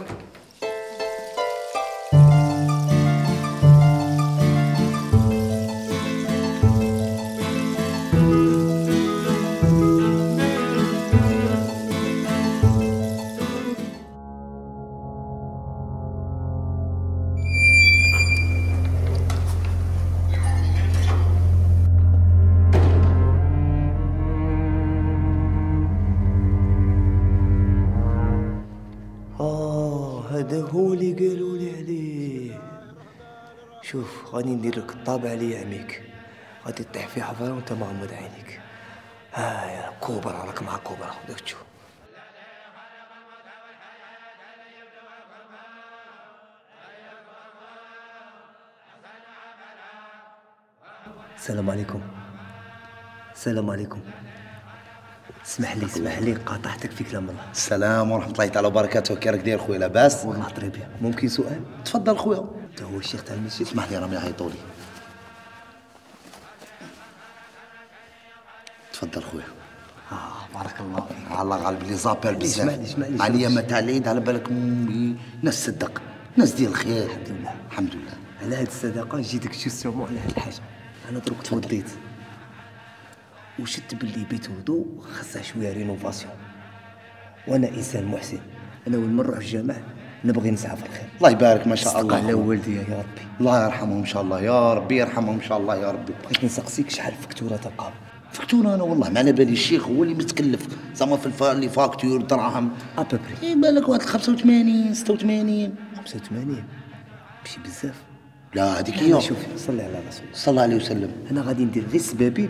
اللي يعميك غادي تطيح في حفره وانت مغمض عينيك. ها يا كوبرا راك مع كوبرا داك تشوف السلام عليكم. السلام عليكم. اسمح لي اسمح لي قاطعتك في كلام الله. السلام ورحمة الله تعالى وبركاته. كي راك داير خويا لاباس؟ والله très bien ممكن سؤال؟ تفضل خويا. انت هو الشيخ تاع المسجد. اسمح لي راهم يعيطوا لي تفضل خويا. آه بارك الله فيك. الله غالب les appels بزاف. اسمع لي اسمع لي عليا ما تاع العيد على بالك ناس صدق. ناس ديال الخير. الحمد لله. الحمد لله. على هاد الصدقة جيتك justement على هاد الحاجة. أنا دروك توديت وشدت باللي بيت وضو خاصها شوية rénovation. وأنا إنسان محسن. أنا وين نروح الجامع نبغي نسعى في الخير. الله يبارك ما شاء الله. على والدي يا ربي. الله يرحمهم إن شاء الله. يا ربي يرحمهم إن شاء الله يا ربي. بغيت نسقسيك شحال فكتوره تلقاها facture أنا والله ما على بالي الشيخ هو اللي متكلف. زعما في. les factures دراهم à peu près إيه بالك واحد 85 86 85 ماشي بزاف. لا هذيك هي. شوف صلي على رسول صلى الله عليه وسلم. أنا غادي ندير غير السبابيل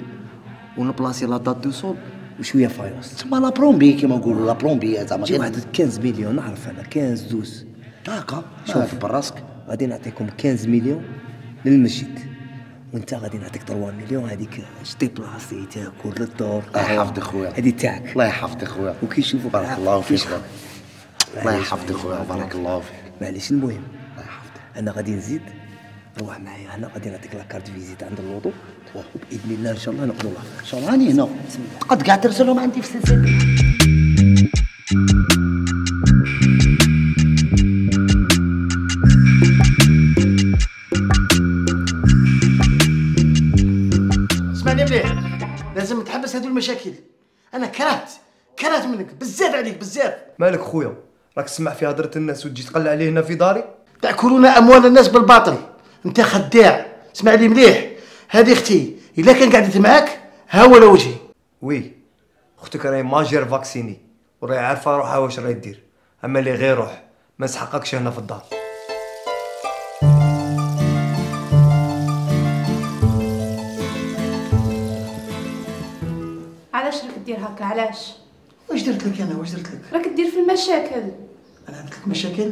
ونبلاصي la dalle de sol وشوية faïence تسمى la plomberie كيما نقولوا la plomberie زعما جي واحد 15 مليون نعرف أنا 15 12 هاكا شوف براسك غادي نعطيكم 15 مليون للمسجد. وانت غادي نعطيك 3 مليون هذيك جدي بلاصي تاكل للدور الله يحفظك خويا. هذه تاعك. الله يحفظك خويا. وكي يشوفوك بارك الله فيك. الله يحفظك خويا. بارك الله فيك. معليش المهم. أنا غادي نزيد. روح معايا هنا. غادي نعطيك لاكارت فيزيت عند الوضوء وبإذن الله إن شاء الله نقضوا لها إن شاء الله راني هنا. قد قاعد ترسلهم عندي في السلسلة. تحبس هذو المشاكل. أنا كرهت كرهت منك بزاف عليك بزاف. مالك خويا؟ راك تسمع في هضرة الناس وتجي تقلع عليه هنا في داري؟ تاكلون أموال الناس بالباطل. أنت خداع. اسمع لي مليح. هذه أختي. إلا كان قعدت معاك ها ولا وجهي. oui. أختك راهي majeure vaccinée. وراهي عارفة روحها واش راهي دير. أما اللي غير روح ما نسحقكش هنا في الدار. دير هكا علاش؟ واش درت لك أنا؟ واش درت لك؟ راك دير في المشاكل. أنا عملت لك مشاكل؟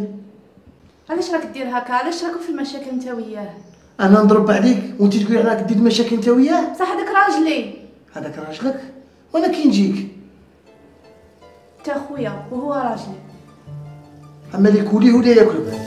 علاش راك دير هكا؟ علاش راكم في المشاكل أنت وياه؟ أنا نضرب عليك وأنت تقول راك دير مشاكل أنت وياه؟ صح هذاك راجلي. هذاك راجلك؟ وأنا كي نجيك؟ أنت خويا وهو راجلي. أما اللي يكوليه ولا ياكل به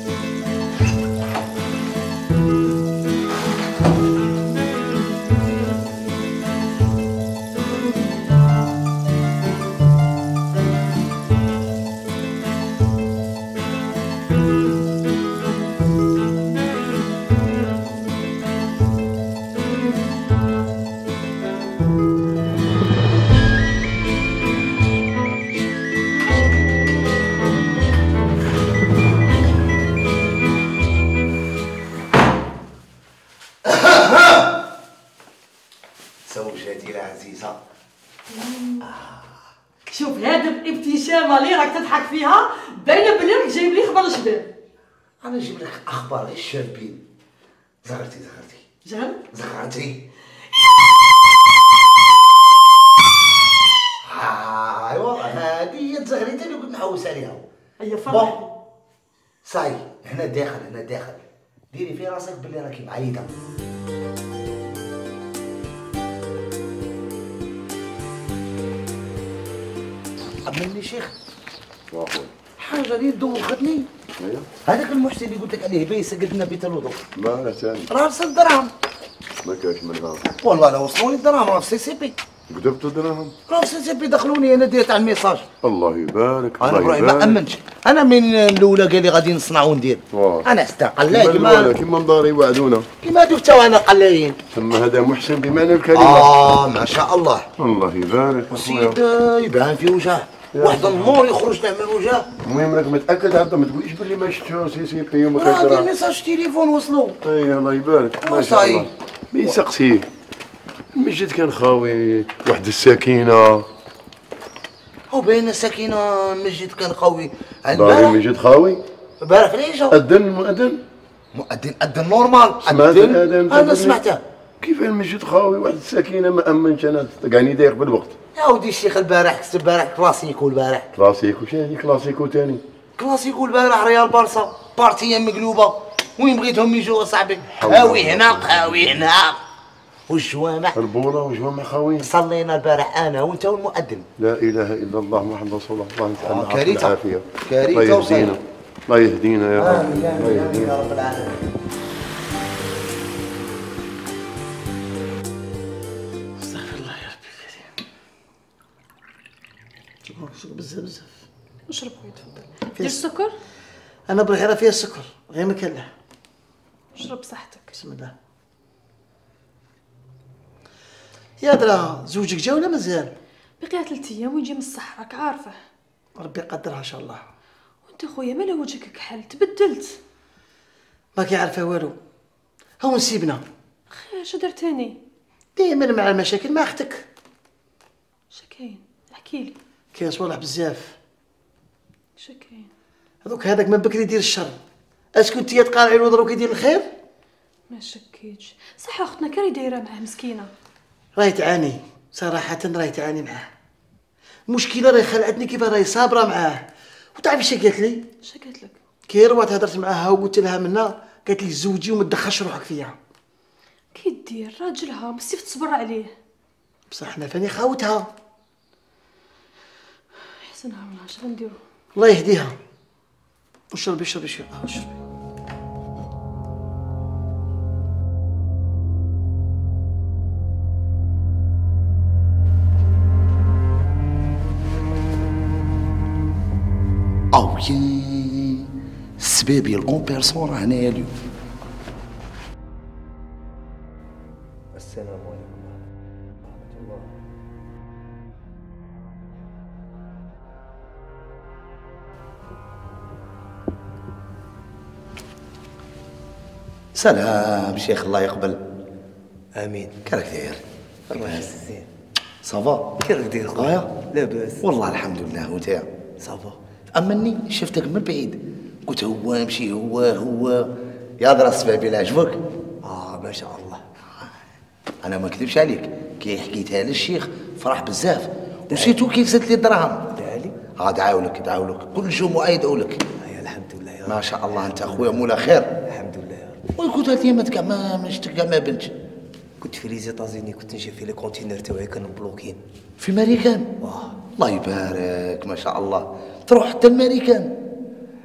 زوجتي العزيزه شوف هذا الابتسامة اللي راك تضحك فيها باينة بلي راك جايب لي خبر شباب. أنا نجيب لك أخبار الشابين زغرتي زغرتي. زغر زغرتي. أيوا هذه هي الزغريته اللي كنت نحوس عليها. هي بون صاي هنا داخل هنا داخل. ديري في راسك بلي راكي معيده عملني شيخ. حاجة اللي دوختني هذاك المحسن اللي قلت لك عليه بيس قلت لنا بيت الوضوء ما لا ثاني. راه وصل دراهم ما كاش من هذا والله لا وصلوني الدراهم راه في CCP. كتبتوا دراهم راه في سي سي بي دخلوني أنا درت على ال message. الله يبارك أنا الله برايي ما امنتش أنا من الأولى قال لي غادي نصنع وندير. أنا استقل كيما كيما الوالد، كيما مدار يوعدونا. كيما دوك تا وأنا قلايين ثم هذا محسن بمعنى الكلمة. آه ما شاء الله. الله يبارك. أخويا. سيد يبان في وجهه. واحد النور يخرج له من وجهه المهم راك متأكد عبد ما تقوليش باللي ما شفتو CCP وما راه هذا دراهم ال message تليفون وصلوا إي الله يبارك. ما شاء. الله. مين سقسيه المسجد كان خاوي واحد السكينه هو بين السكينه المسجد كان قوي باغي المسجد خاوي. في العشاء اذن المؤذن مؤذن اذن normal. سمعت. الاذان أنا سمعته. كيف المسجد خاوي واحد السكينه ما أمنش أنا تقعني دايق بالوقت. يا ودي الشيخ البارح كتب البارح كلاسيكو البارح. كلاسيكو شنو هذه كلاسيكو تاني؟ كلاسيكو البارح ريال بارسا partie مقلوبة. وين بغيتهم يجوا صاحبي هاوي. هنا قهاوي هنا. والجوامع البوله وجوامع خاويين صلينا البارح أنا وأنت والمؤذن. لا إله إلا الله محمد رسول الله. الله يسأل آه،. العافيه كارثة الله. يهدينا. الله يهدينا يا رب. الله امين يا يهدينا رب العالمين. شرب بزاف بزاف. اشرب خويا تفضل. دير السكر؟ أنا بغي راه فيها السكر غير ما كان له. اشرب بصحتك. بسم الله. يا درا زوجك جا ولا مازال؟ بقيت ثلاث أيام ويجي من الصحراء راك عارفه. ربي يقدرها إن شاء الله. وأنت خويا مالا وجهك كحل؟ تبدلت. ما كيعرفها والو. هو نسيبنا. خير شو درتني دائما مع المشاكل مع أختك. شكاين احكي لي. كاين صوالح بزاف. شكاين هذوك هذاك من بكري يدير الشر. est-ce que أنت تقارعي له دروك يدير الخير؟ ما شكيتش. صح أختنا كاري دايره معاه مسكينة. راهي تعاني. صراحة راهي تعاني معاه. المشكلة راهي خلعتني كيف راهي صابرة معاه. وتعرفي اش قالت لي؟ اش قالت لك؟ كي روات هدرت معاها وقلت لها منا قالت لي زوجي وما تدخلش روحك فيا كي دير راجلها بس تصبر عليه. بصح حنا فاني خاوتها. حسن هاونا اش غنديرو الله يهديها. اشربي اشربي شوية قهوه اشربي أو يا سبابي الأون بيرسون راه هنايا اليوم سلام شيخ الله يقبل. آمين. كيراك داير الله زين ça va كيراك داير غاية لاباس والله الحمد لله وانت ça va أمني شفتك من بعيد. قلت هو يمشي هو هو. يا درا السبابي لا عجبك آه ما شاء الله. أنا ما نكذبش عليك. كي حكيتها للشيخ فرح بزاف. و surtout كي زدت لي الدراهم. دعالي آه دعاولك دعاولك. كل جمعه يدعوا لك يا الحمد لله يا ما شاء الله. أنت أخويا مولا خير. وكنت هاد الايامات كاع ما ما شفتك كاع ما بنت كنت في les États-Unis كنت نجي في les conteneurs تاعي كانوا بلوكين في ماريكان واه الله يبارك ما شاء الله تروح حتى الماريكان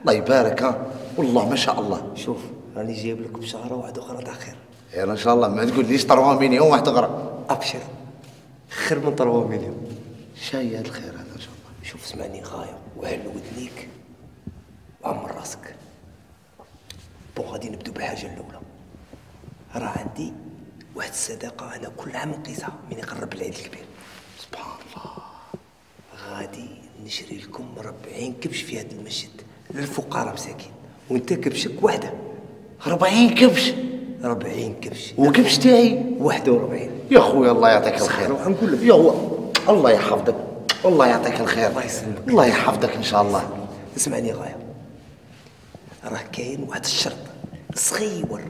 الله يبارك ها والله ما شاء الله شوف راني جايب لك بشرى واحدة أخرى تاع خير يا ان شاء الله ما تقوليش 3 مليون واحد أخرى ابشر خير من 3 مليون شاي هاد الخير هذا ان شاء الله شوف اسمعني غايه وهل ودنيك وعمر راسك بون غادي نبدو بالحاجة الأولى. راه عندي واحد الصداقة أنا كل عام نقيسها من يقرب العيد الكبير. سبحان الله. غادي نشري لكم 40 كبش في هذا المسجد. للفقراء مساكين. وانت كبشك وحدة. 40 كبش؟ 40 كبش. وكبش تاعي؟ 41 يا خويا الله يعطيك الخير. روح نقول لك. يا هو الله يحفظك. الله يعطيك الخير. الله يسلمك. الله يحفظك إن شاء الله. اسمعني غاية. راه كاين واحد الشرط. صغير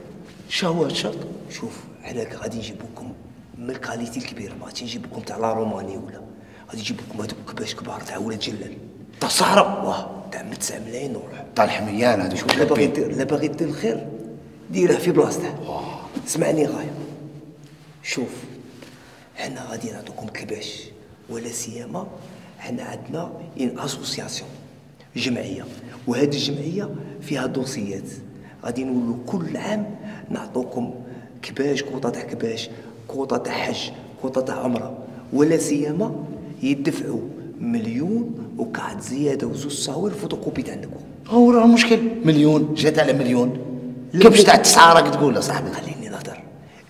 شنو هو الشرط شوف حنا غادي نجيبوكم من ال qualité الكبيرة. ما غاديش نجيبوكم تاع لا روماني ولا غادي نجيبوكم هذوك كباش كبار تاع ولاد جلال. تاع الصحراء؟ واه تاع من 9 ملايين وروح تاع الحميان هذوك شوف لا باغي دير لا باغي دير الخير. ديره في بلاصته اسمعني غاية. شوف حنا غادي نعطوكم كباش ولا سيما حنا عندنا une association جمعية. وهذه الجمعية فيها دوسيات. غادي نولوا كل عام نعطوكم كباش كوطة تاع كباش كوطة تاع حج كوطة تاع عمرة. ولا سيما يدفعوا مليون وكعد زيادة وزوج صاور فوتوكوبيت عندكم هو راه المشكل مليون. جات على مليون. كيفاش تاع التسعه راك تقول صاحبي. خليني نهضر.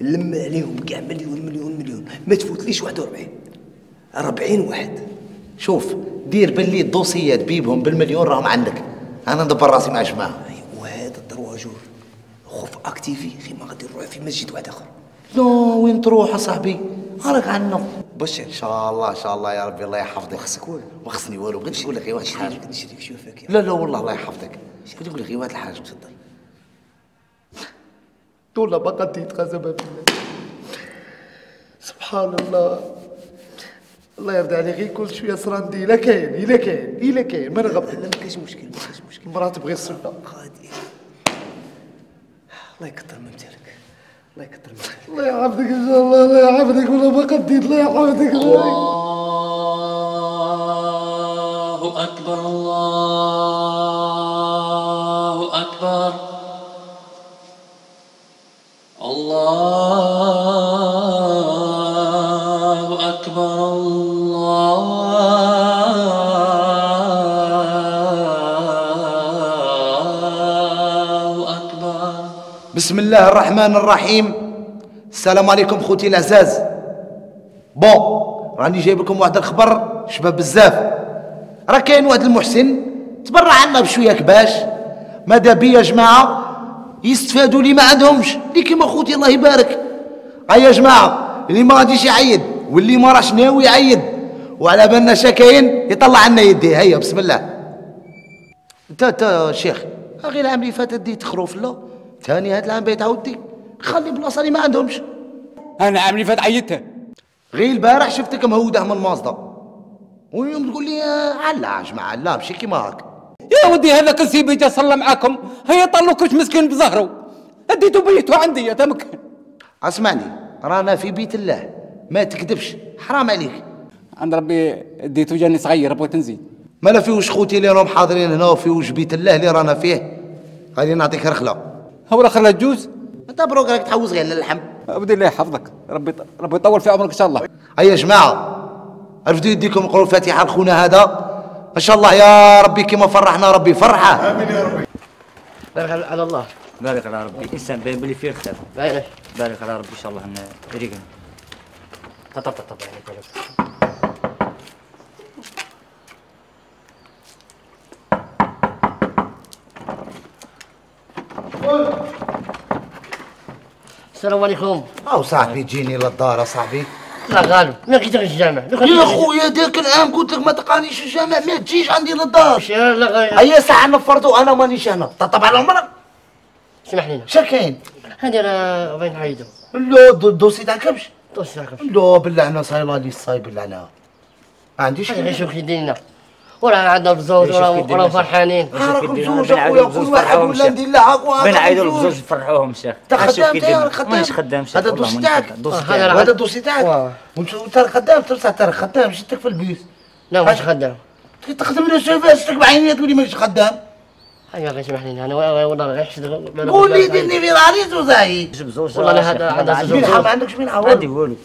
لم عليهم كاع مليون مليون مليون. ما تفوتليش 41 40 واحد. شوف دير باللي الدوسيات بيبهم بالمليون راهم عندك. أنا ندبر راسي مع جماعة. أكتيفي خي ما غادي نروح في مسجد واحد آخر. لا وين تروح أصاحبي؟ راك عنا بشر إن شاء الله إن شاء الله يا ربي الله يحفظك. خصك والو. ما خصني والو بغيت نقول لك غير واحد الحاجة نشريك فاكهه لا لا والله الله يحفظك. بغيت نقول لك غير واحد الحاجة تفضل والله ما قسما بالله. سبحان الله. الله يرضى عليك غير كل شوية صراندي إلا كاين إلا كاين إلا كاين ما نغبط لا ما كاينش مشكل ما كاينش مشكل. المراه تبغي السنة غادي الله يكثر من امثالك الله يكثر من امثالك الله يحفظك ان شاء الله الله يحفظك والله ما قديت الله يحفظك الله أكبر الله أكبر. الله بسم الله الرحمن الرحيم السلام عليكم خوتي العزاز بون راني جايب لكم واحد الخبر شباب بزاف راه كاين واحد المحسن تبرع عنا بشويه كباش ماذا بيا يا جماعة يستفادوا اللي ما عندهمش اللي كيما خوتي الله يبارك هيا يا جماعة اللي ما غاديش يعيد واللي ما راش ناوي يعيد وعلى بالنا شكاين يطلع عنا يديه هيا بسم الله انت انت شيخ غير العام اللي فات ديت خروف لا ثاني هاد العام بيت عاودتي خلي بلاصه اللي ما عندهمش. أنا العام اللي فات عيطت. غير البارح شفتك مهوده من مازدا واليوم تقول لي علا يا جماعة لا ماشي كيما هاك يا ودي هذاك السيبي جا صلى معاكم. هيا طلوكش مسكين بظهره أديتو بيتو عندي يا تمكن أسمعني رانا في بيت الله. ما تكذبش حرام عليك. عند ربي أديتو جاني صغير بغيت نزيد ما لا فيهوش خوتي اللي راهم حاضرين هنا وفيهوش بيت الله اللي رانا فيه. غادي نعطيك رخلة. هو الآخر لا تجوز أنت بروك راك تحوز غير للحم. ودي الله يحفظك. ربي ربي يطول في عمرك إن شاء الله. هيا يا جماعة رفدوا يديكم نقروا الفاتحة لخونا هذا. ما شاء الله يا ربي كيما فرحنا ربي فرحة. آمين يا ربي. بارك على الله. بارك على ربي. إنسان باين بلي فيه خير. بارك. بارك على ربي إن شاء الله ريقنا. طب طب طب عليك السلام عليكم. أو صاحبي جيني للدار صاحبي. لا غالب ما كنت الجامع يا خويا ذاك العام قلت لك ما تلقانيش الجامع ما تجيش عندي للدار. لا غالب هيا ساعة نفرضوا أنا مانيش هنا طبطب على عمرك اسمح لنا شكاين هذه أنا بغيت نعيدو. لا دو- دوسي تاع كبش. دوسي تاع كبش. لا باللعنه صايله لي الصايب باللعنه ما عنديش غير شوف كيدينا ولا عندنا بزوج ولا ولا فرحانين. راكم زوج أخويا كل واحد ولا ندير له عيدوا البزوج نفرحوهم شيخ. انت خدام تاعك خدام مانيش خدام شيخ هذا. دوسي هذا تاعك. هذا الدوسي تاعك وانت انت خدام ترسع ترى خدام شتك في البيوت لا مش خدام. تخدم لنا شوية شتك بعيني تقول لي مانيش خدام. ايوا غير سمح لنا أنا والله غير حشد قول لي ديرني في راني زوزاي والله أنا هذا عندكش مين حاب؟ عندي والو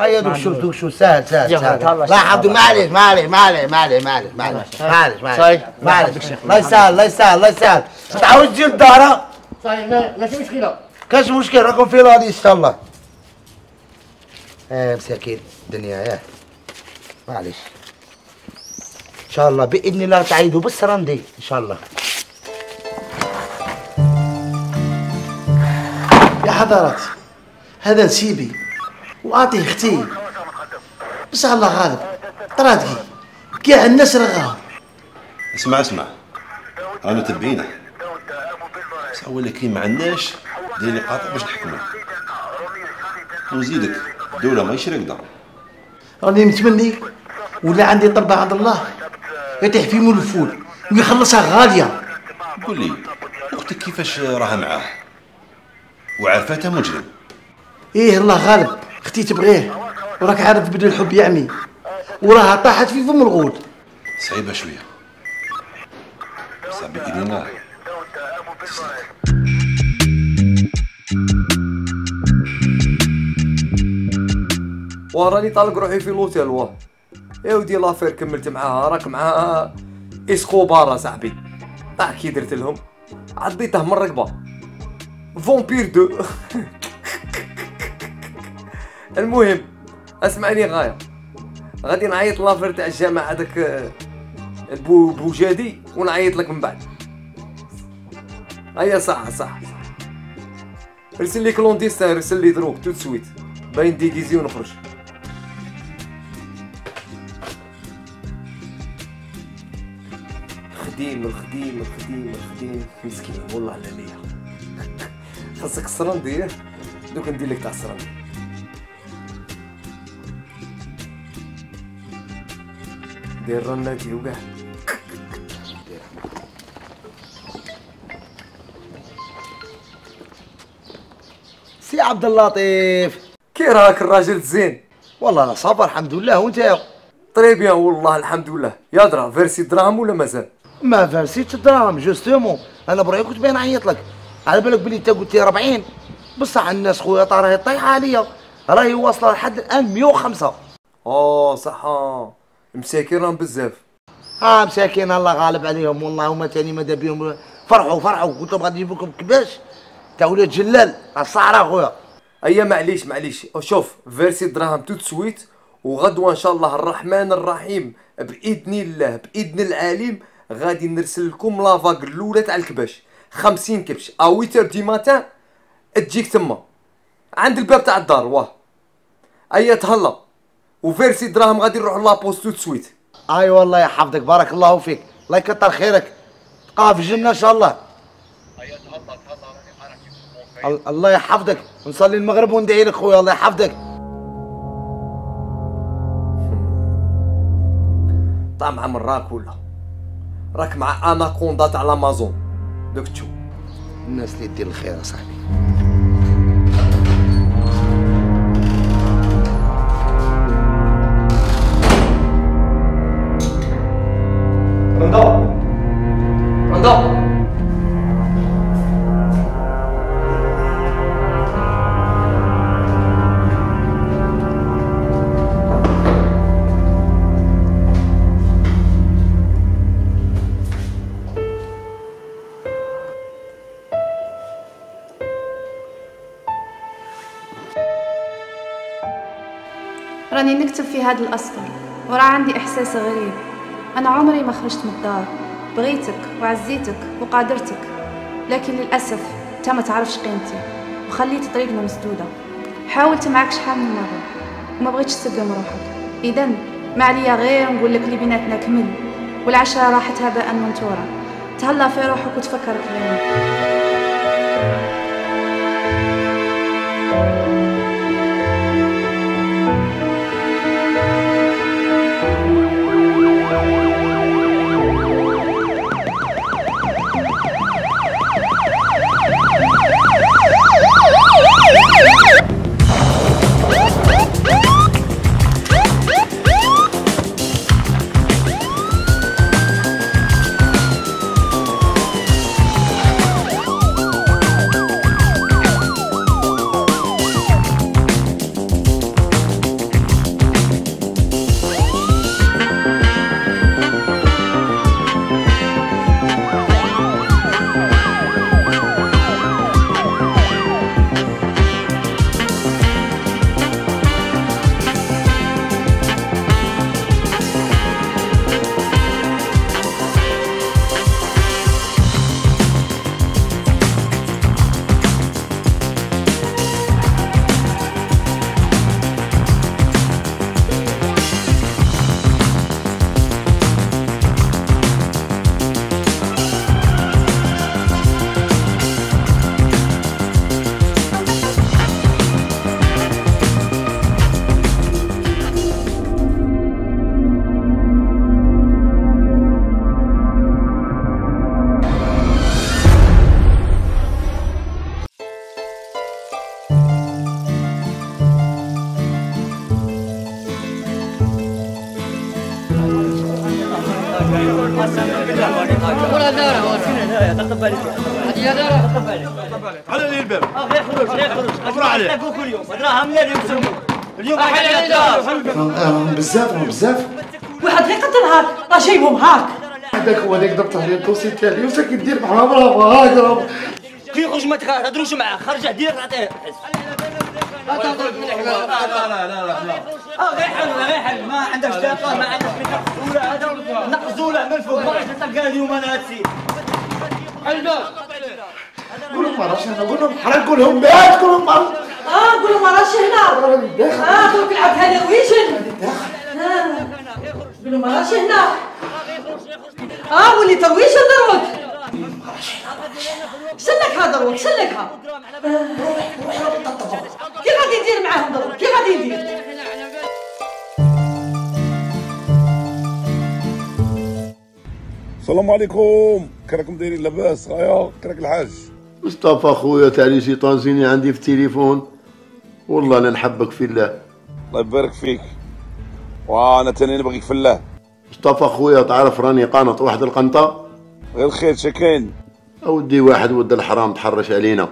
هيا دوك شوف دوك شوف سهل سهل يا سهل. لا حبدو معليش معليش معليش معليش معليش معليش معليش صحيح. معليش الله يسهل الله يسهل. الله يسهل ما تعاودش تجي للدار صحيح ما ماشي مشكلة؟ كاش مشكل راكم في راني إن شاء الله. آه مساكين الدنيا ياه معليش إن شاء الله بإذن الله تعيدوا بالسرندي إن شاء الله. يا حضرات هذا نسيبي وأعطيه أختي بس الله غالب. طرادقي. كاع الناس رغاهم. اسمع اسمع. رانا تبينا هو اللي كاين ما عندناش دير لي قاطع باش نحكموا ونزيدك. الدولة ماهيش راكدة راني متمني ولا عندي طلبة عند الله. يطيح في مول الفول ويخلصها غالية. قول لي أختك كيفاش راها معاه؟ وعرفاتها مجرم. إيه الله غالب. أختي تبغيه؟ وراك عارف بدا الحب يعمي. وراها طاحت في فم الغول. صعيبة شوية. صاحبي إلينا وراني طالق روحي في l'hôtel واه يا ودي l'affaire كملت معاها راك معاها. اسكوبار صاحبي. آه كي درت لهم. عضيته من الرقبه vampire دو المهم اسمعني غاية. غادي نعيط l'affaire تاع الجامع هذاك آه، بو بوجادي ونعيط لك من بعد. هيا صح صح ارسل لي clandestin ارسل لي دروك tout de suite bien déguisé ونخرج. الخديم الخديم الخديم الخديم. مسكين والله لا ليا. خاصك السرندي ياه؟ دوك ندير لك تاع السرندي. دير رناتي وكاع سي عبد اللطيف كي راك الراجل زين؟ والله أنا صابر الحمد لله. وأنت؟ طري بيان والله الحمد لله. يا درا versé دراهم ولا مازال؟ ما فارسيت الدراهم justement. أنا برأيي كنت باين نعيط لك. على بالك بلي أنت قلت لي 40 بصح الناس خويا راهي طايحة عليا. راهي واصلة لحد الآن 105 أوه صح مساكين راهم بزاف. ها مساكين الله غالب عليهم. والله هما تاني ماذا بيهم؟ فرحوا فرحوا. قلت لهم غادي نجيب لكم كباش. تاع ولاد جلال. الصحراء خويا أيا معليش معليش. شوف فيرسي دراهم tout de suite وغدوة إن شاء الله الرحمن الرحيم بإذن الله بإذن العليم غادي نرسل لكم la vague الأولى تاع الكباش. 50 كبش. à 8 du matin تجيك تما. عند الباب تاع الدار واه. أيا تهلا. وفيرسي دراهم غادي نروحوا la poste tout de suite. أي والله يحفظك بارك الله فيك. الله يكثر خيرك. تبقى في الجنة إن شاء الله. ال- الله يحفظك. نصلي المغرب وندعي لك خويا الله يحفظك. طامعه من راك ولا؟ راك مع آناكوندا تاع الامازون دوك تشوف الناس اللي دير الخير يا صاحبي. في هذا الأسطر وراه عندي إحساس غريب. أنا عمري ما خرجت من الدار. بغيتك وعزيتك وقادرتك لكن للأسف أنت ما تعرفش قيمتي وخليت طريقنا مسدودة. حاولت معاك شحال من مرة وما بغيتش تسقم روحك. إذا ما عليا غير نقول لك اللي بيناتنا كمل والعشرة راحت هباء منثورا تهلا في روحك وتفكرك غير اللي ضربت عليه الدوسي تاعي وساك يدير معاه برافو هاك راه كي يخرج ما تهضروش معاه خرج دير نعطيه لا لا لا لا لا آه غير حل غير حل ما عندكش دقه ما عندكش نقزوله هذا نقزوله من فوق ما راح تلقى اليوم أنا هادشي الباب قول لهم ما راهش هنا قول لهم حرام قول لهم بعد قول لهم ما آه قول لهم ما راهش هنا آه دوك لعب هذا ويشن آه. قول لهم ما راهش هنا آه ولي تويشن دروك سلك هذا دروك سلكها. كي غادي يدير معاهم دروك كي غادي يدير؟ السلام عليكم. كراكم دايرين لاباس غايا كراك الحاج. مصطفى خويا تاع لي شيطانزيني عندي في التليفون. والله أنا نحبك في الله. الله يبارك فيك. وأنا تاني نبغيك في الله. مصطفى خويا تعرف راني قانط واحد القنطة؟ غير خير شكاين أودي واحد ود الحرام تحرش علينا.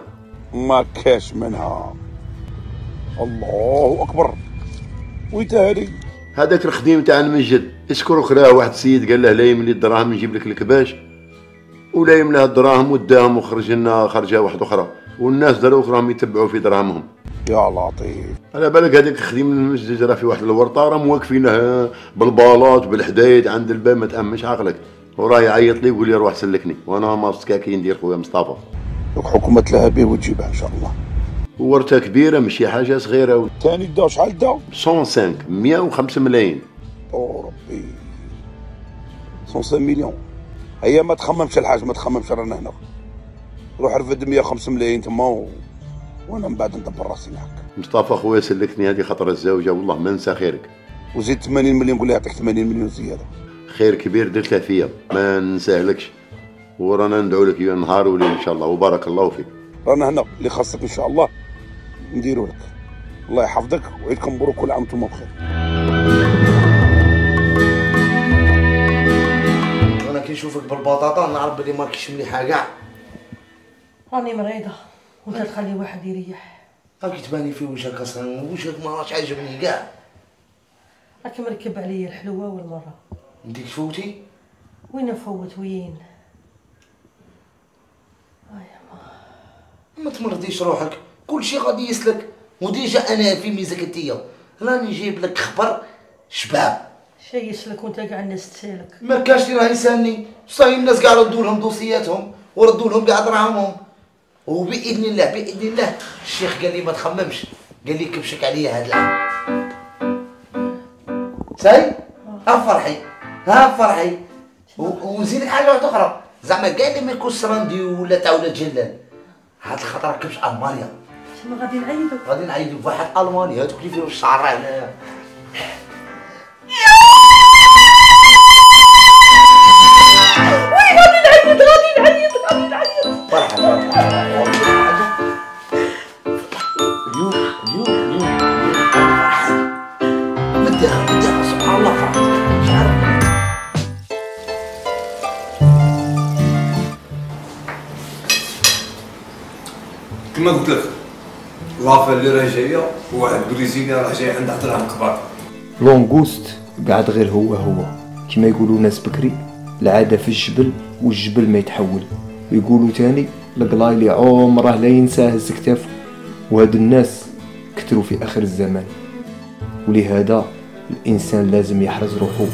ما كاش منها. الله أكبر. ويتا هذه هذاك الخديم تاع المسجد يشكر خراه واحد السيد قال له لا يملي الدراهم نجيب لك الكباش. ولا يملاه الدراهم وداهم وخرج لنا خرجه واحدة أخرى. والناس دروك راهم يتبعوا في دراهمهم. يا لطيف على بالك هذاك خديم المسجد راه في واحد الورطة؟ راهم واقفين بالبالات بالحدايد عند الباب ما تأمنش عقلك. وراه يعيط لي يقول لي روح سلكني. وأنا ما كي ندير خويا مصطفى. دوك حكومة لها به وتجيبها إن شاء الله. ورثه كبيرة ماشي حاجة صغيرة. ثاني دا شحال دا 105 105 ملايين. أو ربي. 105 مليون. هيا ما تخممش الحاج ما تخممش رانا هنا. روح رفد 105 ملايين تما. وأنا من بعد ندبر راسي معاك مصطفى خويا سلكني هذه خطره الزوجة والله ما ننسى خيرك. وزيد 80 مليون قول لي يعطيك 80 مليون زيادة. خير كبير درته فيا ما ننساهلكش. ورانا ندعو لك يا نهار وليل إن شاء الله وبارك الله فيك. رانا هنا اللي خاصك إن شاء الله نديرو لك. الله يحفظك وعيدكم مبروك كل عام وأنتم بخير. أنا كي نشوفك بالبطاطا نعرف بلي ماكش مليحة كاع. راني مريضة. وانت تخلي واحد يريح. راكي تباني في وجهك أصلا؟ وجهك ما راش عاجبني كاع. راك مركب عليا الحلوة والمرة. نديك فوتي؟ وين نفوت؟ وين؟ ما. تمرضيش روحك. كل شيء غادي يسلك. و déjà أنا في mes activités راني جايب لك خبر شباب. شي يسلك وانت كاع الناس تسالك. ما كاش اللي راه يسالني. صاي الناس كاع ردوا لهم دوسياتهم وردوا لهم كاع دراهمهم وبإذن الله بإذن الله. الشيخ قال لي ما تخممش. قال لي كبشك عليا هذا العام. ساي؟ ها فرحي. ها فرحي. و- وزيدك حاجة واحدة أخرى. زعما كاع اللي ما يكونش راندي ولا تاع ولاد جلال. هاد الخطرة كبش ألمانيا. تما غادي نعيطوا غادي نعيدوا بواحد ألمانيا. هذوك اللي فيهم الشعر هنايا عارف كما قلت لك لافا اللي راه جاية واحد بريزيلي راه جاي عنده دراهم كبار لونغوست قاعد غير هو هو. كما يقولوا ناس بكري العادة في الجبل والجبل ما يتحول. ويقولوا تاني القلاي عمره لا ينساه هز كتافه وهاد الناس كتروا في آخر الزمان ولهذا الإنسان لازم يحرز روحه